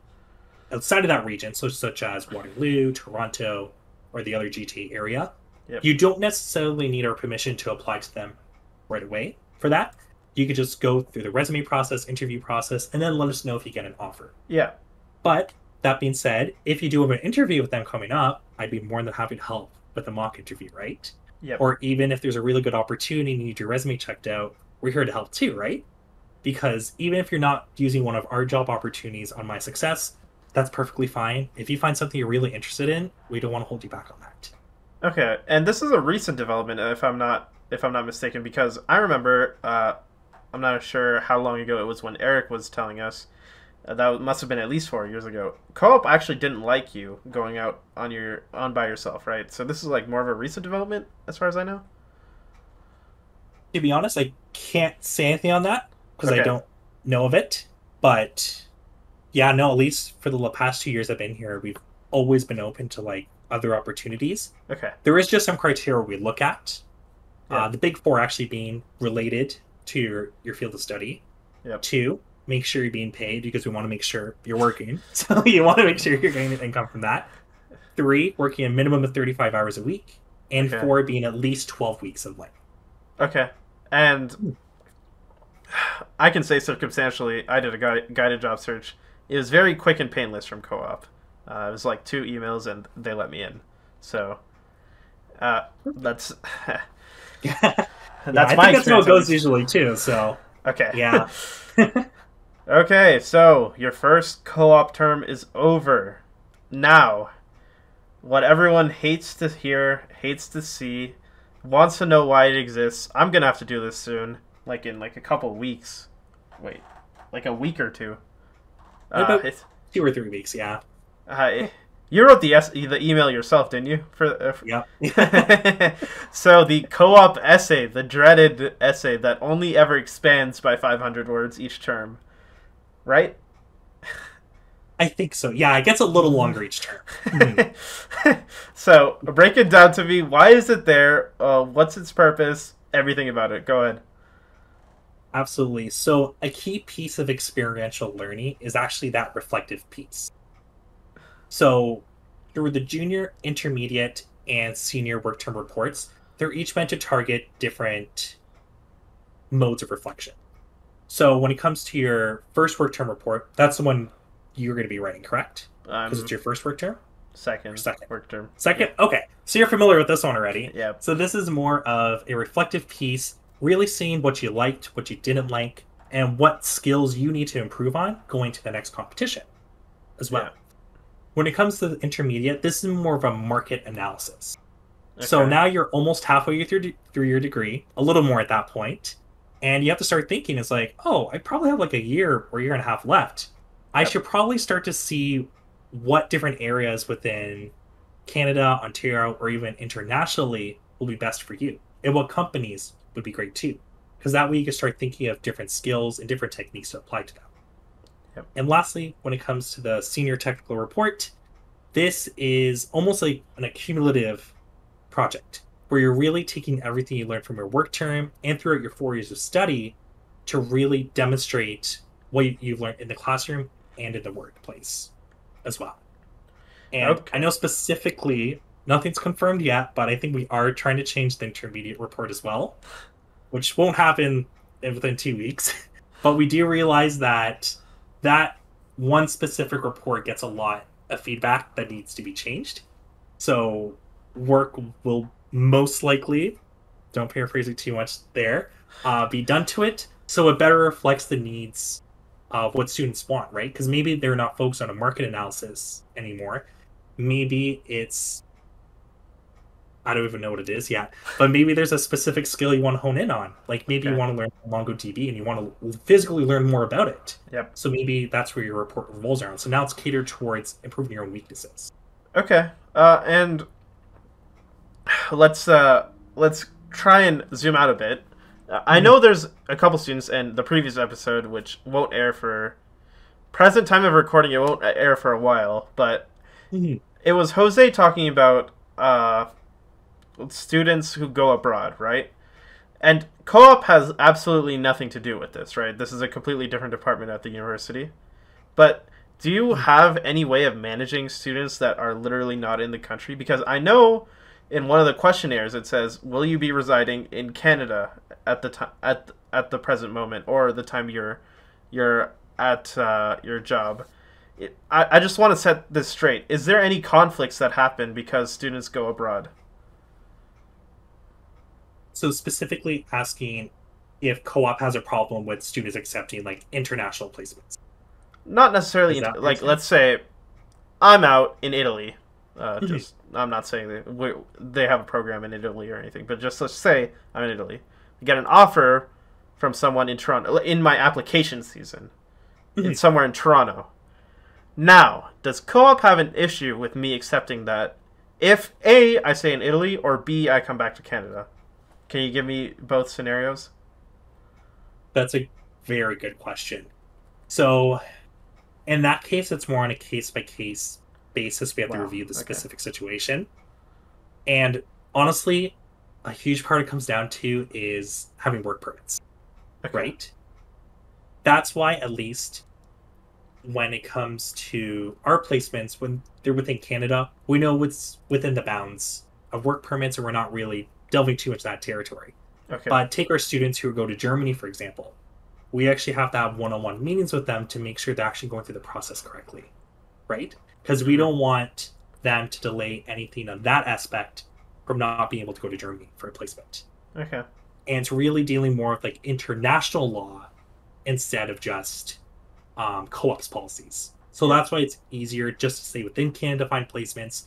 outside of that region, so such as Waterloo, Toronto, or the other GTA area, Yep. you don't necessarily need our permission to apply to them right away for that. You could just go through the resume process, interview process, and then let us know if you get an offer. Yeah. But that being said, if you do have an interview with them coming up, I'd be more than happy to help with a mock interview, right? Yep. Or even if there's a really good opportunity and you need your resume checked out, we're here to help too, right? Because even if you're not using one of our job opportunities on My Success, that's perfectly fine. If you find something you're really interested in, we don't want to hold you back on that. Okay, and this is a recent development, if I'm not if I'm not mistaken, because I remember uh, I'm not sure how long ago it was when Eric was telling us uh, that must have been at least four years ago. Co-op actually didn't like you going out on your on by yourself, right? So this is like more of a recent development, as far as I know. To be honest, I can't say anything on that because Okay. I don't know of it. But yeah, no, at least for the past two years I've been here, we've always been open to like other opportunities. Okay. There is just some criteria we look at. Yeah. Uh, the big four actually being related to your, your field of study. Yep. Two, make sure you're being paid because we want to make sure you're working. So you want to make sure you're getting income from that. Three, working a minimum of 35 hours a week. And Okay. four, being at least 12 weeks of length. Okay. And I can say circumstantially, I did a gui- guided job search. It was very quick and painless from co-op. Uh, it was like two emails, and they let me in. So uh, that's Yeah, that's I my think that's how it goes usually too. So Okay. yeah, Okay, so your first co-op term is over. Now, what everyone hates to hear, hates to see, wants to know why it exists. I'm gonna have to do this soon, like in like a couple weeks. Wait, like a week or two. Uh, about- it's- Two or three weeks, yeah. Uh, you wrote the es- the email yourself, didn't you? For, uh, for... yeah. so the co-op essay, the dreaded essay that only ever expands by 500 words each term, right? I think so. Yeah, it gets a little longer each term. Mm. so break it down to me. Why is it there? Uh, what's its purpose? Everything about it. Go ahead. Absolutely. So a key piece of experiential learning is actually that reflective piece. So through the junior, intermediate, and senior work term reports, they're each meant to target different modes of reflection. So when it comes to your first work term report, that's the one you're going to be writing, correct? Because Um, it's your first work term. second, second. work term. Second, okay. So you're familiar with this one already. Yeah. So this is more of a reflective piece, really seeing what you liked, what you didn't like, and what skills you need to improve on going to the next competition as well. Yeah. When it comes to the intermediate, this is more of a market analysis. So now you're almost halfway through through your degree, a little more at that point, and you have to start thinking. It's like, oh, I probably have like a year or year and a half left. I Yep. should probably start to see what different areas within Canada, Ontario, or even internationally will be best for you, and what companies would be great too, because that way you can start thinking of different skills and different techniques to apply to them. Yep. And lastly, when it comes to the senior technical report, this is almost like an accumulative project where you're really taking everything you learned from your work term and throughout your four years of study to really demonstrate what you- you've learned in the classroom and in the workplace as well. And Okay. I know specifically, nothing's confirmed yet, but I think we are trying to change the intermediate report as well, which won't happen within two weeks. but we do realize that that one specific report gets a lot of feedback that needs to be changed. So work will most likely, don't paraphrase it too much there, uh, be done to it so it better reflects the needs of what students want, right? Because maybe they're not focused on a market analysis anymore. Maybe it's I don't even know what it is yet, but maybe there's a specific skill you want to hone in on. Like maybe you want to learn MongoDB and you want to physically learn more about it. Yep. So maybe that's where your report revolves around. So now it's catered towards improving your own weaknesses. Okay. Uh, and let's uh, let's try and zoom out a bit. Uh, I know there's a couple students in the previous episode which won't air for present time of recording. It won't air for a while, but it was Jose talking about uh, students who go abroad, right? And co-op has absolutely nothing to do with this, right? This is a completely different department at the university. But do you have any way of managing students that are literally not in the country? Because I know in one of the questionnaires it says, "Will you be residing in Canada at the time at at the present moment or the time you're you're at uh, your job?" It, I, I just want to set this straight. Is there any conflicts that happen because students go abroad? So specifically asking if co-op has a problem with students accepting like international placements. Not necessarily. In- like, sense? let's say I'm out in Italy. Uh, Mhm. Just I'm not saying that they have a program in Italy or anything, but just let's say I'm in Italy. I get an offer from someone in Toronto in my application season, in Mhm. somewhere in Toronto. Now, does co-op have an issue with me accepting that? If A, I stay in Italy, or B, I come back to Canada. Can you give me both scenarios? That's a very good question. So in that case, it's more on a case by case basis. We have to review the okay. specific situation. And honestly, a huge part it comes down to is having work permits. Okay. right? That's why, at least when it comes to our placements, when they're within Canada, we know what's within the bounds of work permits, and we're not really delving too much that territory. Okay. But take our students who go to Germany, for example. We actually have to have one on one meetings with them to make sure they're actually going through the process correctly, right? Because we don't want them to delay anything on that aspect from not being able to go to Germany for a placement okay. and it's really dealing more with like international law instead of just um, co-ops policies. So Yeah. that's why it's easier just to stay within Canada, find placements.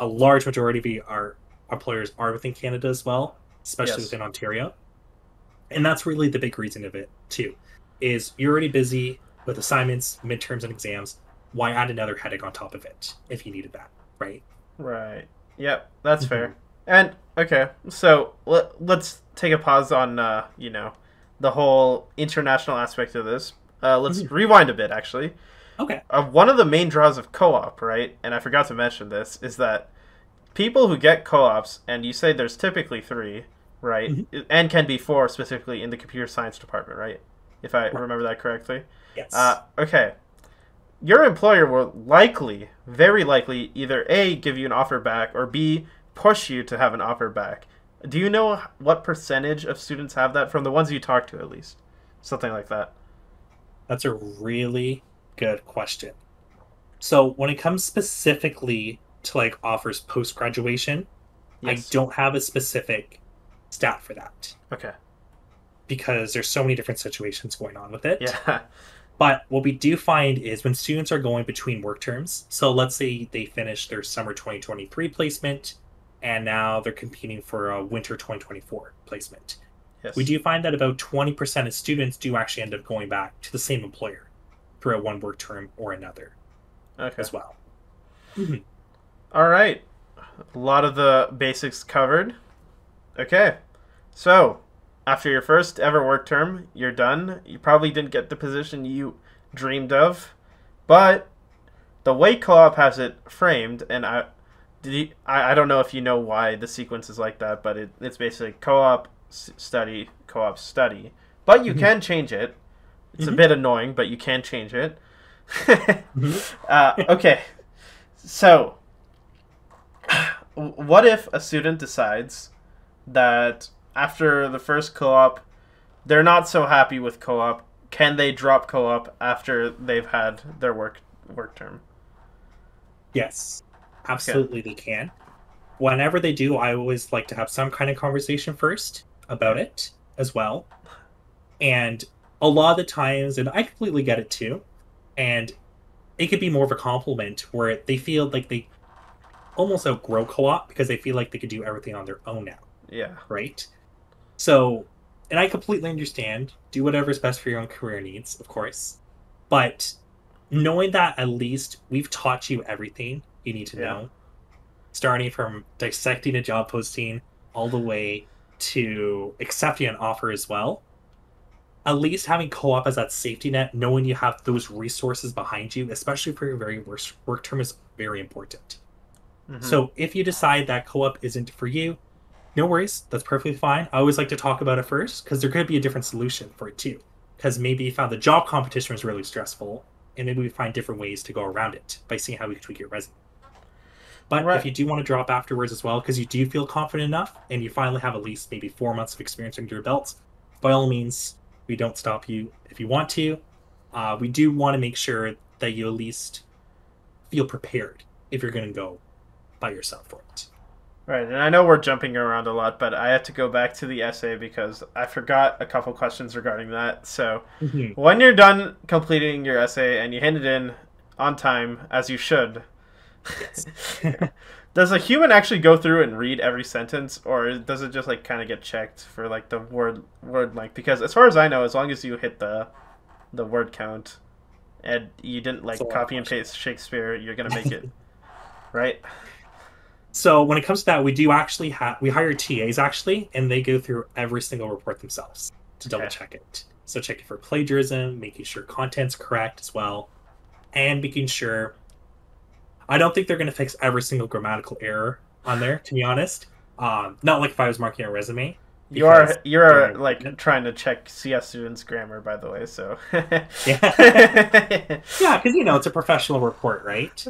A large majority of our employers are within Canada as well, especially Yes. within Ontario. And that's really the big reason of it too, is you're already busy with assignments, midterms, and exams. why add another headache on top of it if you needed that, right? Right. Yep, that's mm-hmm. fair. And okay, so let, let's take a pause on uh, you know the whole international aspect of this. Uh, let's mm-hmm. rewind a bit, actually. Okay. Uh, one of the main draws of co-op, right? And I forgot to mention this is that people who get co-ops, and you say there's typically three, right? Mm-hmm. And can be four specifically in the computer science department, right? If I right. remember that correctly. Yes. Uh, okay. Your employer will likely, very likely, either A, give you an offer back, or B, push you to have an offer back. Do you know what percentage of students have that from the ones you talk to, at least? Something like that. That's a really good question. So, when it comes specifically to like offers post graduation, yes. I don't have a specific stat for that. Okay. Because there's so many different situations going on with it. Yeah. But what we do find is when students are going between work terms, so let's say they finish their summer 2023 placement and now they're competing for a winter 2024 placement. Yes. We do find that about 20% of students do actually end up going back to the same employer throughout one work term or another okay. as well. Mm-hmm. All right. A lot of the basics covered. Okay. So, after your first ever work term, you're done. You probably didn't get the position you dreamed of, but the way co-op has it framed, and I, you, I, I don't know if you know why the sequence is like that, but it, it's basically co-op study, co-op study. But you mm-hmm. can change it. It's mm-hmm. a bit annoying, but you can change it. mm-hmm. uh, okay, so what if a student decides that after the first co-op, they're not so happy with co-op. Can they drop co-op after they've had their work work term? Yes, absolutely okay. they can. Whenever they do, I always like to have some kind of conversation first about it as well. And a lot of the times, and I completely get it too, and it could be more of a compliment where they feel like they almost outgrow co-op because they feel like they could do everything on their own now. Yeah. Right? So, and I completely understand. Do whatever's best for your own career needs, of course. But knowing that at least we've taught you everything you need to yeah. know, starting from dissecting a job posting all the way to accepting an offer as well. At least having co-op as that safety net, knowing you have those resources behind you, especially for your very worst work term, is very important. Mm-hmm. So if you decide that co-op isn't for you, no worries. That's perfectly fine. I always like to talk about it first because there could be a different solution for it too. Because maybe you found the job competition was really stressful, and maybe we find different ways to go around it by seeing how we can tweak your resume. But right. if you do want to drop afterwards as well, because you do feel confident enough and you finally have at least maybe four months of experience under your belt, by all means, we don't stop you if you want to. Uh, we do want to make sure that you at least feel prepared if you're going to go by yourself for it. Right, and I know we're jumping around a lot, but I had to go back to the essay because I forgot a couple questions regarding that. So, mm-hmm. when you're done completing your essay and you hand it in on time, as you should, yes. does a human actually go through and read every sentence, or does it just like kind of get checked for like the word word length? Because as far as I know, as long as you hit the the word count and you didn't like copy and paste Shakespeare, you're gonna make it, right? So when it comes to that, we do actually have we hire TAs actually, and they go through every single report themselves to double okay. check it. So checking for plagiarism, making sure content's correct as well, and making sure. I don't think they're going to fix every single grammatical error on there, to be honest. Um, not like if I was marking a resume. You are you're like trying to check CS students' grammar, by the way. So yeah, yeah, because you know it's a professional report, right?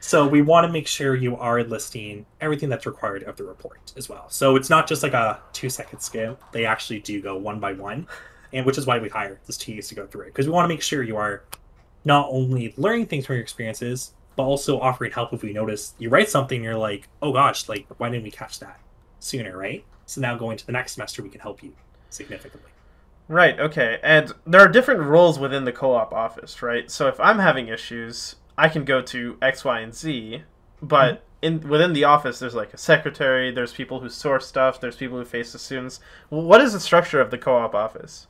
So we want to make sure you are listing everything that's required of the report as well. So it's not just like a two second scale. They actually do go one by one, and which is why we hire this TAs to go through it because we want to make sure you are not only learning things from your experiences, but also offering help if we notice you write something you're like, oh gosh, like why didn't we catch that sooner, right? So now going to the next semester, we can help you significantly. Right. Okay. And there are different roles within the co-op office, right? So if I'm having issues, I can go to X, Y, and Z, but mm-hmm. in within the office, there's like a secretary. There's people who source stuff. There's people who face the students. What is the structure of the co-op office?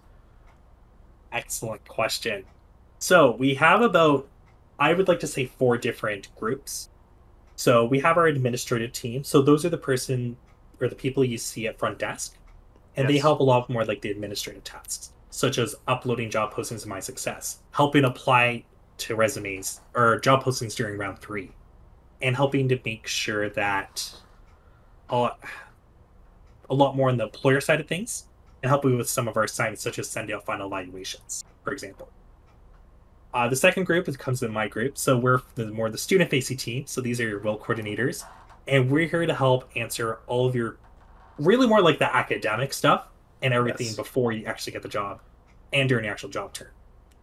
Excellent question. So we have about I would like to say four different groups. So we have our administrative team. So those are the person or the people you see at front desk, and they help a lot more like the administrative tasks, such as uploading job postings in My Success, helping apply to resumes or job postings during round three, and helping to make sure that a, a lot more on the employer side of things, and helping with some of our assignments, such as sending out final evaluations, for example. Uh, the second group is comes in my group, so we're the more the student-facing team. So these are your WIL coordinators, and we're here to help answer all of your really more like the academic stuff and everything Yes. before you actually get the job and during the actual job term.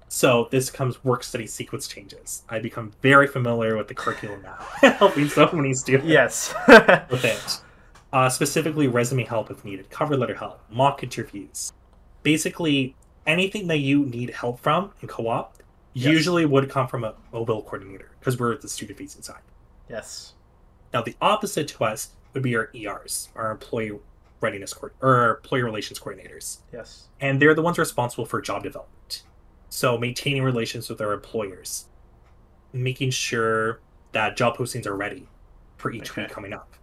So this comes work study sequence changes. I become very familiar with the curriculum now, helping so many students Yes. with it. Uh, specifically, resume help if needed, cover letter help, mock interviews. Basically, anything that you need help from in co-op Yes. usually would come from a mobile coordinator because we're the student-facing side. yes. Now, the opposite to us would be our ERs, our employee readiness coord- or employee relations coordinators, Yes. and they're the ones responsible for job development. So, maintaining relations with our employers, making sure that job postings are ready for each Okay. week coming up,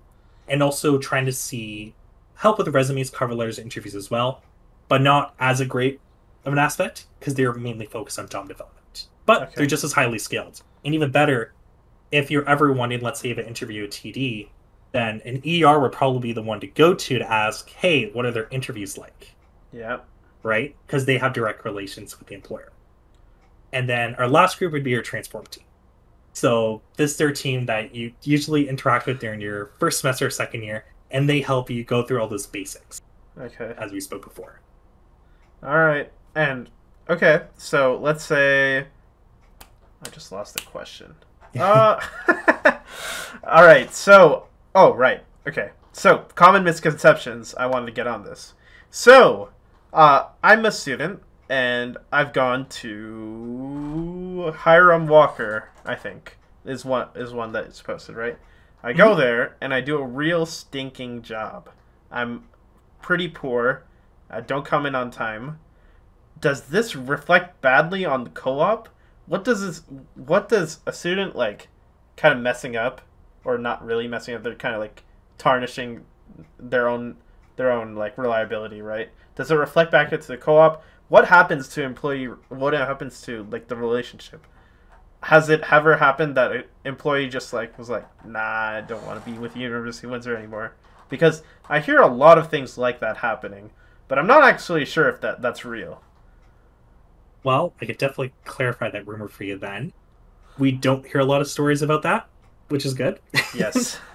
and also trying to see help with the resumes, cover letters, interviews as well, but not as a great of an aspect because they're mainly focused on job development. But Okay. they're just as highly scaled, and even better, if you're ever wanting, let's say, an interview at TD, then an ER would probably be the one to go to to ask, hey, what are their interviews like? Yeah. right? Because they have direct relations with the employer. And then our last group would be your transform team. So this is their team that you usually interact with during your first semester or second year, and they help you go through all those basics, Okay. as we spoke before. All right. And okay, so let's say I just lost the question. Uh, all right. So, oh, right. Okay. So, common misconceptions. I wanted to get on this. So, uh, I'm a student, and I've gone to Hiram Walker. I think is one is one that is posted, right? I go Mhm. there and I do a real stinking job. I'm pretty poor. I don't come in on time. Does this reflect badly on the co-op? What does this? What does a student like, kind of messing up, or not really messing up? They're kind of like tarnishing their own their own like reliability, right? Does it reflect back into the co-op? What happens to employee? What happens to like the relationship? Has it ever happened that an employee just like was like, nah, I don't want to be with University of Windsor anymore? Because I hear a lot of things like that happening, but I'm not actually sure if that that's real. Well, I could definitely clarify that rumor for you then. We don't hear a lot of stories about that, which is good. Yes.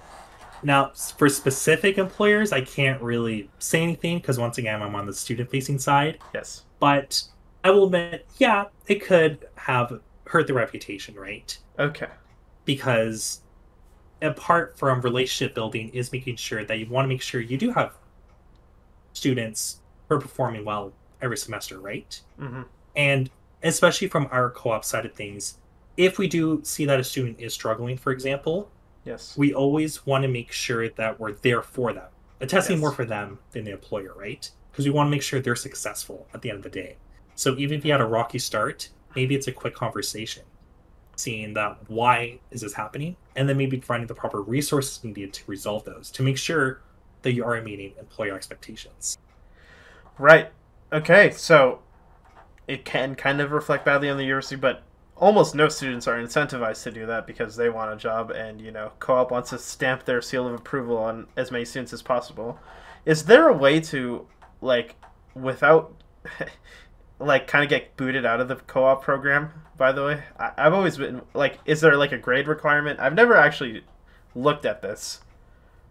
Now, for specific employers, I can't really say anything because once again, I'm on the student facing side. yes. But I will admit, yeah, it could have hurt the reputation, right? Okay. Because apart from relationship building, is making sure that you want to make sure you do have students who are performing well every semester, right? hmm And especially from our co op side of things, if we do see that a student is struggling, for example, Yes. we always want to make sure that we're there for them. Attesting Yes. more for them than the employer, right? Because we want to make sure they're successful at the end of the day. So even if you had a rocky start, maybe it's a quick conversation, seeing that why is this happening, and then maybe finding the proper resources needed to resolve those to make sure that you are meeting employer expectations. Right. Okay. So it can kind of reflect badly on the university, but almost no students are incentivized to do that because they want a job, and you know, co-op wants to stamp their seal of approval on as many students as possible. Is there a way to like without like kind of get booted out of the co-op program? By the way, I- I've always been like, is there like a grade requirement? I've never actually looked at this.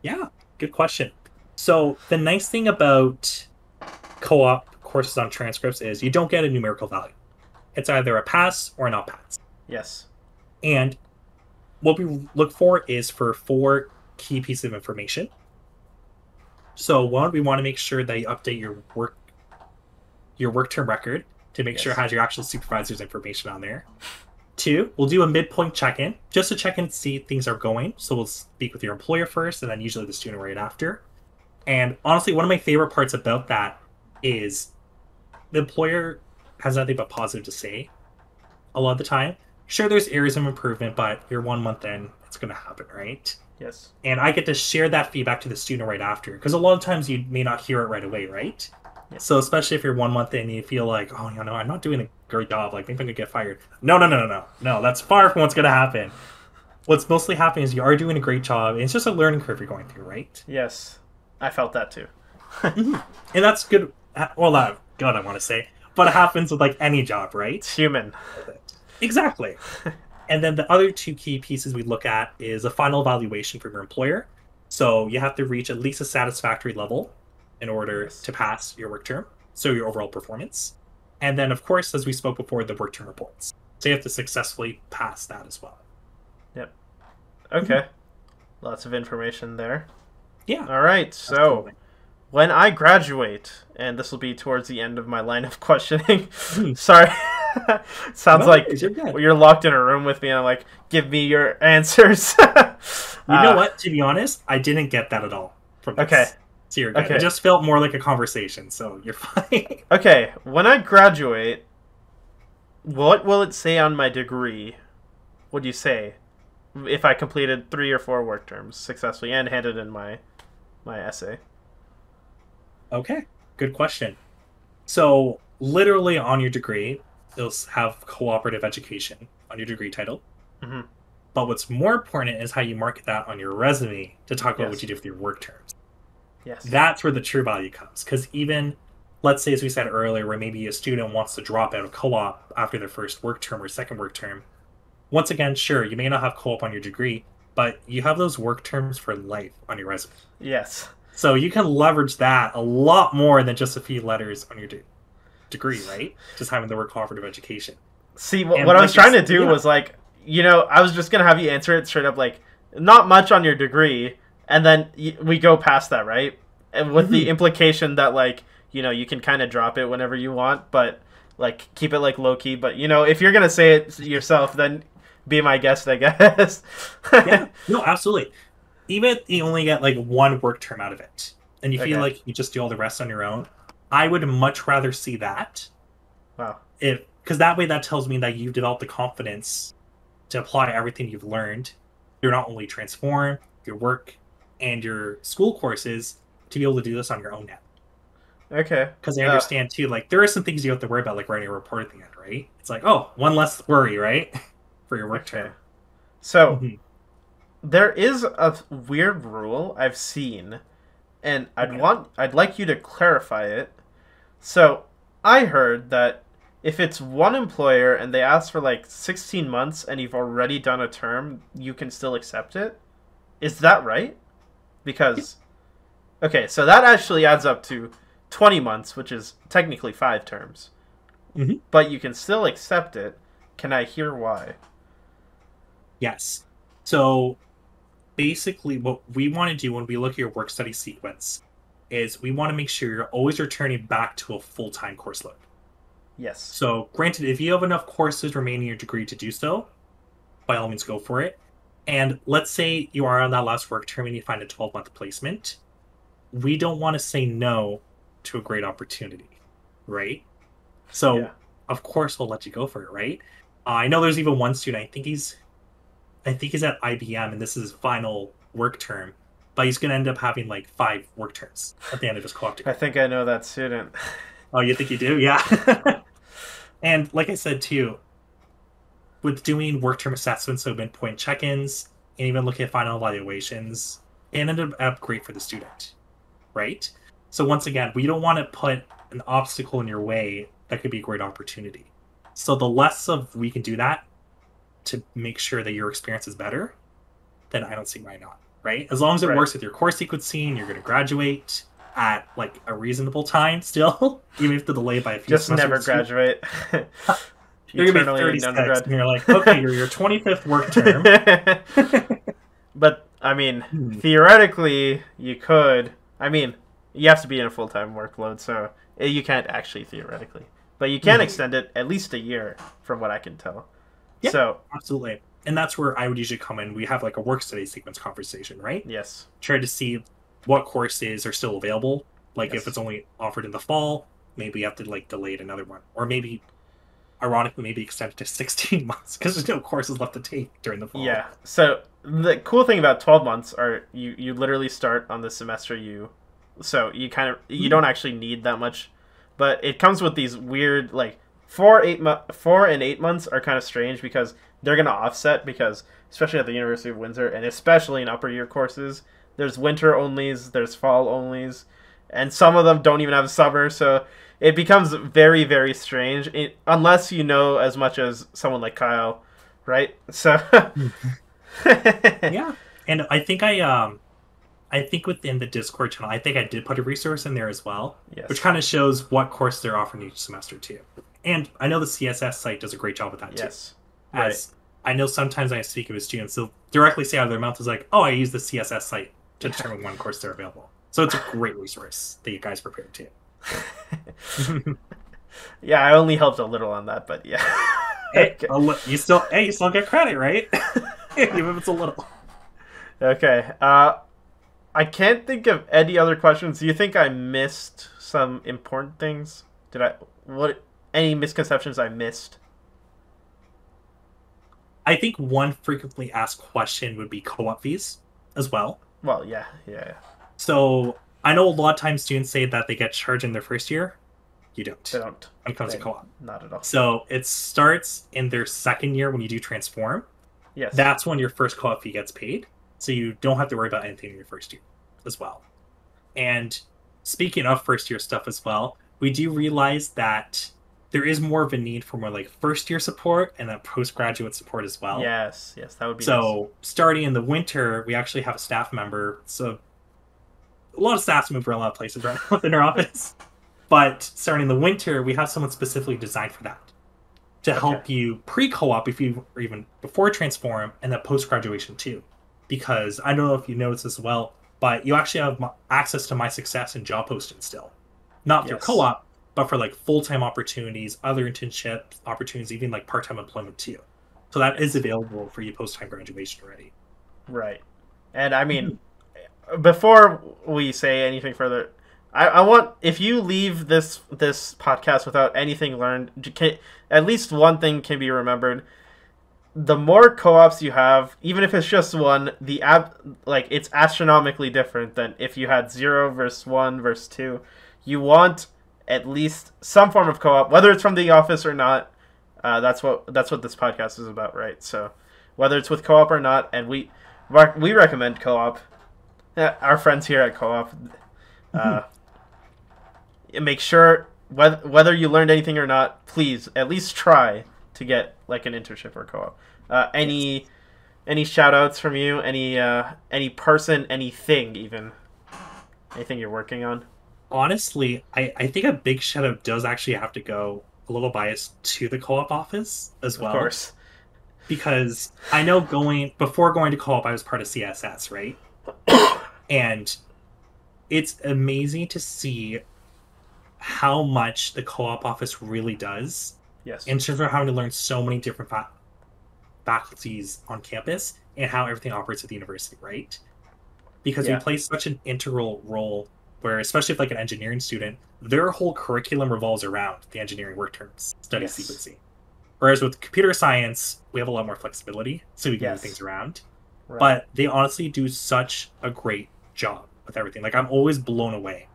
Yeah, good question. So the nice thing about co-op courses on transcripts is you don't get a numerical value. It's either a pass or not pass. Yes. And what we look for is for four key pieces of information. So one, we want to make sure that you update your work your work term record to make sure it has your actual supervisor's information on there. Two, we'll do a midpoint check-in just to check in and see things are going. So we'll speak with your employer first and then usually the student right after. And honestly, one of my favorite parts about that is the employer has nothing but positive to say a lot of the time sure there's areas of improvement, but you're one month in, it's going to happen, right? Yes. And I get to share that feedback to the student right after because a lot of times you may not hear it right away, right? Yeah. So especially if you're one month in, and you feel like, oh, you know, I'm not doing a great job. Like maybe I'm gonna get fired. No, no, no, no, no, no. That's far from what's gonna happen. What's mostly happening is you are doing a great job. And it's just a learning curve you're going through, right? Yes, I felt that too. Mm-hmm. and that's good. Well, not good, I want to say, but it happens with like any job, right? It's human. Exactly. and then the other two key pieces we look at is a final evaluation from your employer. So you have to reach at least a satisfactory level in order yes. to pass your work term, so your overall performance. And then, of course, as we spoke before, the work term reports. So you have to successfully pass that as well. Yep. Okay. Mm-hmm. Lots of information there. Yeah. All right. So Absolutely. when I graduate, and this will be towards the end of my line of questioning. Sorry. Sounds no, like you're, you're locked in a room with me and I'm like, give me your answers. you know uh, what? To be honest, I didn't get that at all from this. Okay. So you're good. Okay. It just felt more like a conversation, so you're fine. okay, when I graduate, what will it say on my degree? What do you say? If I completed three or four work terms successfully and handed in my my essay. Okay, good question. So literally on your degree, you'll have cooperative education on your degree title. Mm-hmm. But what's more important is how you market that on your resume to talk about yes. what you do with your work terms. Yes. That's where the true value comes. Because even, let's say, as we said earlier, where maybe a student wants to drop out of co op after their first work term or second work term, once again, sure, you may not have co op on your degree, but you have those work terms for life on your resume. Yes. So you can leverage that a lot more than just a few letters on your de- degree, right? Just having the word cooperative education. See, what, what I was trying to do yeah. was like, you know, I was just gonna have you answer it straight up, like, not much on your degree, and then we go past that, right? And with mm-hmm. the implication that like you know you can kind of drop it whenever you want, but like keep it like low key. But you know if you're gonna say it yourself, then be my guest, I guess. yeah, no, absolutely. Even if you only get like one work term out of it, and you feel like you just do all the rest on your own, I would much rather see that. Wow. If because that way that tells me that you've developed the confidence to apply everything you've learned. You're not only transform your work and your school courses to be able to do this on your own now. Okay. Because I uh, understand uh, too, like there are some things you have to worry about, like writing a report at the end, right? It's like, oh, one less worry, right, for your work okay. term. So mm-hmm. there is a weird rule I've seen, and I'd okay. want, I'd like you to clarify it. So I heard that if it's one employer and they ask for like 16 months and you've already done a term, you can still accept it. Is that right? because okay, so that actually adds up to 20 months, which is technically 5 terms. Mm-hmm. But you can still accept it. Can I hear why? Yes. So basically what we want to do when we look at your work study sequence is we want to make sure you're always returning back to a full-time course load. Yes. So granted, if you have enough courses remaining in your degree to do so, by all means go for it. And let's say you are on that last work term and you find a 12 month placement. We don't want to say no to a great opportunity, right? So, yeah. of course, we'll let you go for it, right? Uh, I know there's even one student. I think he's, I think he's at IBM, and this is his final work term. But he's going to end up having like five work terms at the end of his co I think I know that student. oh, you think you do? Yeah. and like I said too, with doing work term assessments, so midpoint check-ins, and even looking at final evaluations, it ended up great for the student, right? So once again, we don't want to put an obstacle in your way that could be a great opportunity. So the less of we can do that to make sure that your experience is better, then I don't see why not, right? As long as it right. works with your core sequencing, you're going to graduate at like a reasonable time still, even if the delay by a few. Just never graduate. You're gonna be 36, and you're like, okay, you're your 25th work term. but I mean, hmm. theoretically, you could. I mean, you have to be in a full time workload, so eh, you can't actually theoretically, but you can hmm. extend it at least a year, from what I can tell. Yeah, so absolutely, and that's where I would usually come in. We have like a work study sequence conversation, right? Yes. Try to see what courses are still available. Like yes. if it's only offered in the fall, maybe you have to like delay it another one, or maybe ironically maybe extended to 16 months because there's no courses left to take during the fall. Yeah. So the cool thing about 12 months are you you literally start on the semester you so you kind of you hmm. don't actually need that much but it comes with these weird like 4 8 mo- 4 and 8 months are kind of strange because they're going to offset because especially at the University of Windsor and especially in upper year courses there's winter onlys, there's fall onlys and some of them don't even have summer so it becomes very very strange it, unless you know as much as someone like Kyle right so yeah, and I think I um, I think within the Discord channel, I think I did put a resource in there as well, Yes. which kind of shows what course they're offering each semester too. And I know the CSS site does a great job with that too. As I know sometimes I speak with students, they'll directly say out of their mouth is like, "Oh, I use the CSS site to determine when course they're available." So it's a great resource that you guys prepared too. yeah i only helped a little on that but yeah Hey, okay. you still hey, you still get credit, right? Even if it's a little. okay uh i can't think of any other questions do you think i missed some important things did i what any misconceptions i missed I think one frequently asked question would be co-op fees as well. well yeah yeah So I know a lot of times students say that they get charged in their first year. You don't they don't when it comes to co-op. not at all So it starts in their second year when you do transform. yes That's when your first co-op fee gets paid. So you don't have to worry about anything in your first year as well. And speaking of first year stuff as well, we do realize that there is more of a need for more like first year support and then postgraduate support as well. yes yes that would be So starting in the winter, we actually have a staff member. So a lot of staffs move around a lot of places right now within our office. But starting in the winter, we have someone specifically designed for that to help you pre-co-op if you or even before transform and then post-graduation too. Because I don't know if you noticed as well, but you actually have access to mySuccess and job posting still, not through co-op, but for like full-time opportunities, other internship opportunities, even like part-time employment too. So that is available for you post-time graduation already. Right. And I mean, before we say anything further, I, I want if you leave this this podcast without anything learned, can, at least one thing can be remembered. The more co-ops you have, even if it's just one, the app like it's astronomically different than if you had zero versus one versus two. You want at least some form of co-op, whether it's from the office or not. Uh, that's what that's what this podcast is about, right? So whether it's with co-op or not, and we we recommend co-op. Yeah, our friends here at co-op, uh, make sure whether whether you learned anything or not, please at least try to get like an internship or co-op. Uh, any any shout outs from you? Any uh, any person, anything even? Anything you're working on? Honestly, I, I think a big shout out does actually have to go a little biased to the co-op office as well. Of course. Because I know going before going to co-op I was part of CSS, right? and it's amazing to see how much the co-op office really does Yes. in terms of having to learn so many different fa- faculties on campus and how everything operates at the university, right? Because Yeah. we play such an integral role where, especially if like an engineering student, their whole curriculum revolves around the engineering work terms, study Yes. sequencing. Whereas with computer science, we have a lot more flexibility, so we can Yes. move things around. Right. But they honestly do such a great job with everything. Like I'm always blown away.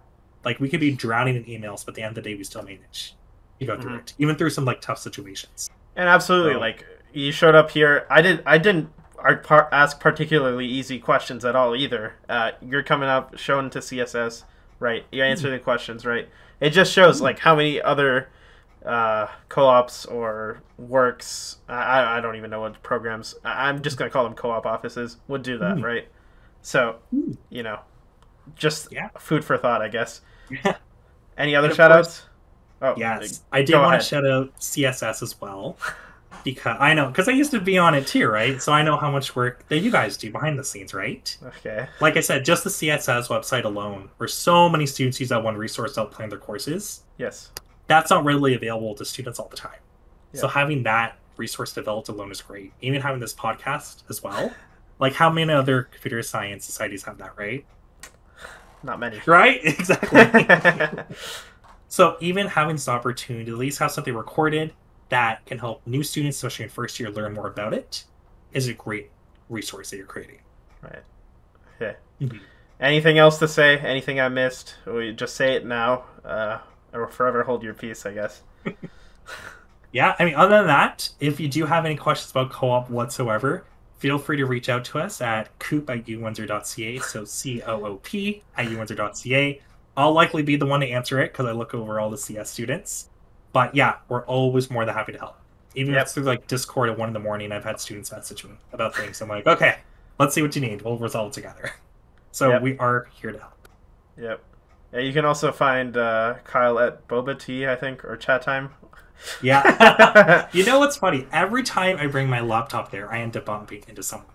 Like we could be drowning in emails, but at the end of the day, we still manage. You go through Mhm. it, even through some like tough situations. And absolutely, So- like you showed up here. I did. I didn't ask particularly easy questions at all either. Uh, you're coming up, shown to CSS, right? You answer the questions, right? It just shows like how many other uh, co-ops or works. I, I- don't even know what programs. I- I'm just gonna call them co-op offices would do that, Mm. right? So Mm. you know, just Yeah. food for thought, I guess. Yeah. Any other And of shout outs? Oh Yes, I did want ahead. to shout out CSS as well because I know because I used to be on it too, right? So I know how much work that you guys do behind the scenes, right? Okay. Like I said, just the CSS website alone, where so many students use that one resource to help plan their courses, Yes. that's not readily available to students all the time. So having that resource developed alone is great. Even having this podcast as well. Like how many other computer science societies have that, right? Not many. Right? Exactly. So even having this opportunity to at least have something recorded that can help new students, especially in first year, learn more about it, is a great resource that you're creating. Right. Okay. Mm-hmm. Anything else to say? Anything I missed? We just say it now, uh, or forever hold your peace, I guess. yeah, I mean, other than that, if you do have any questions about co-op whatsoever, feel free to reach out to us at coop at uwindsor.ca. So C O O P at uwindsor.ca. I'll likely be the one to answer it because I look over all the CS students. But yeah, we're always more than happy to help. Even yep. if it's through like Discord at one in the morning, I've had students message me about things. I'm like, okay, let's see what you need. We'll resolve it together. So yep. we are here to help. Yep. Yeah, you can also find uh, Kyle at Boba Tea, I think, or Chatime. Yeah. you know what's funny? Every time I bring my laptop there, I end up bumping into someone.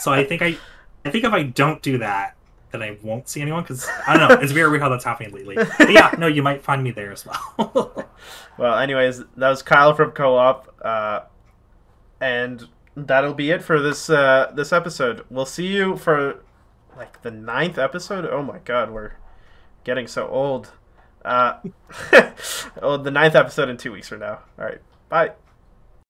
So I think I, I think if I don't do that, then I won't see anyone because I don't know. It's very weird how that's happening lately. But yeah, no, you might find me there as well. well, anyways, that was Kyle from Co-op, uh, and that'll be it for this uh, this episode. We'll see you for like the ninth episode. Oh my god, we're getting so old. Uh, oh, the ninth episode in two weeks from now. All right, bye.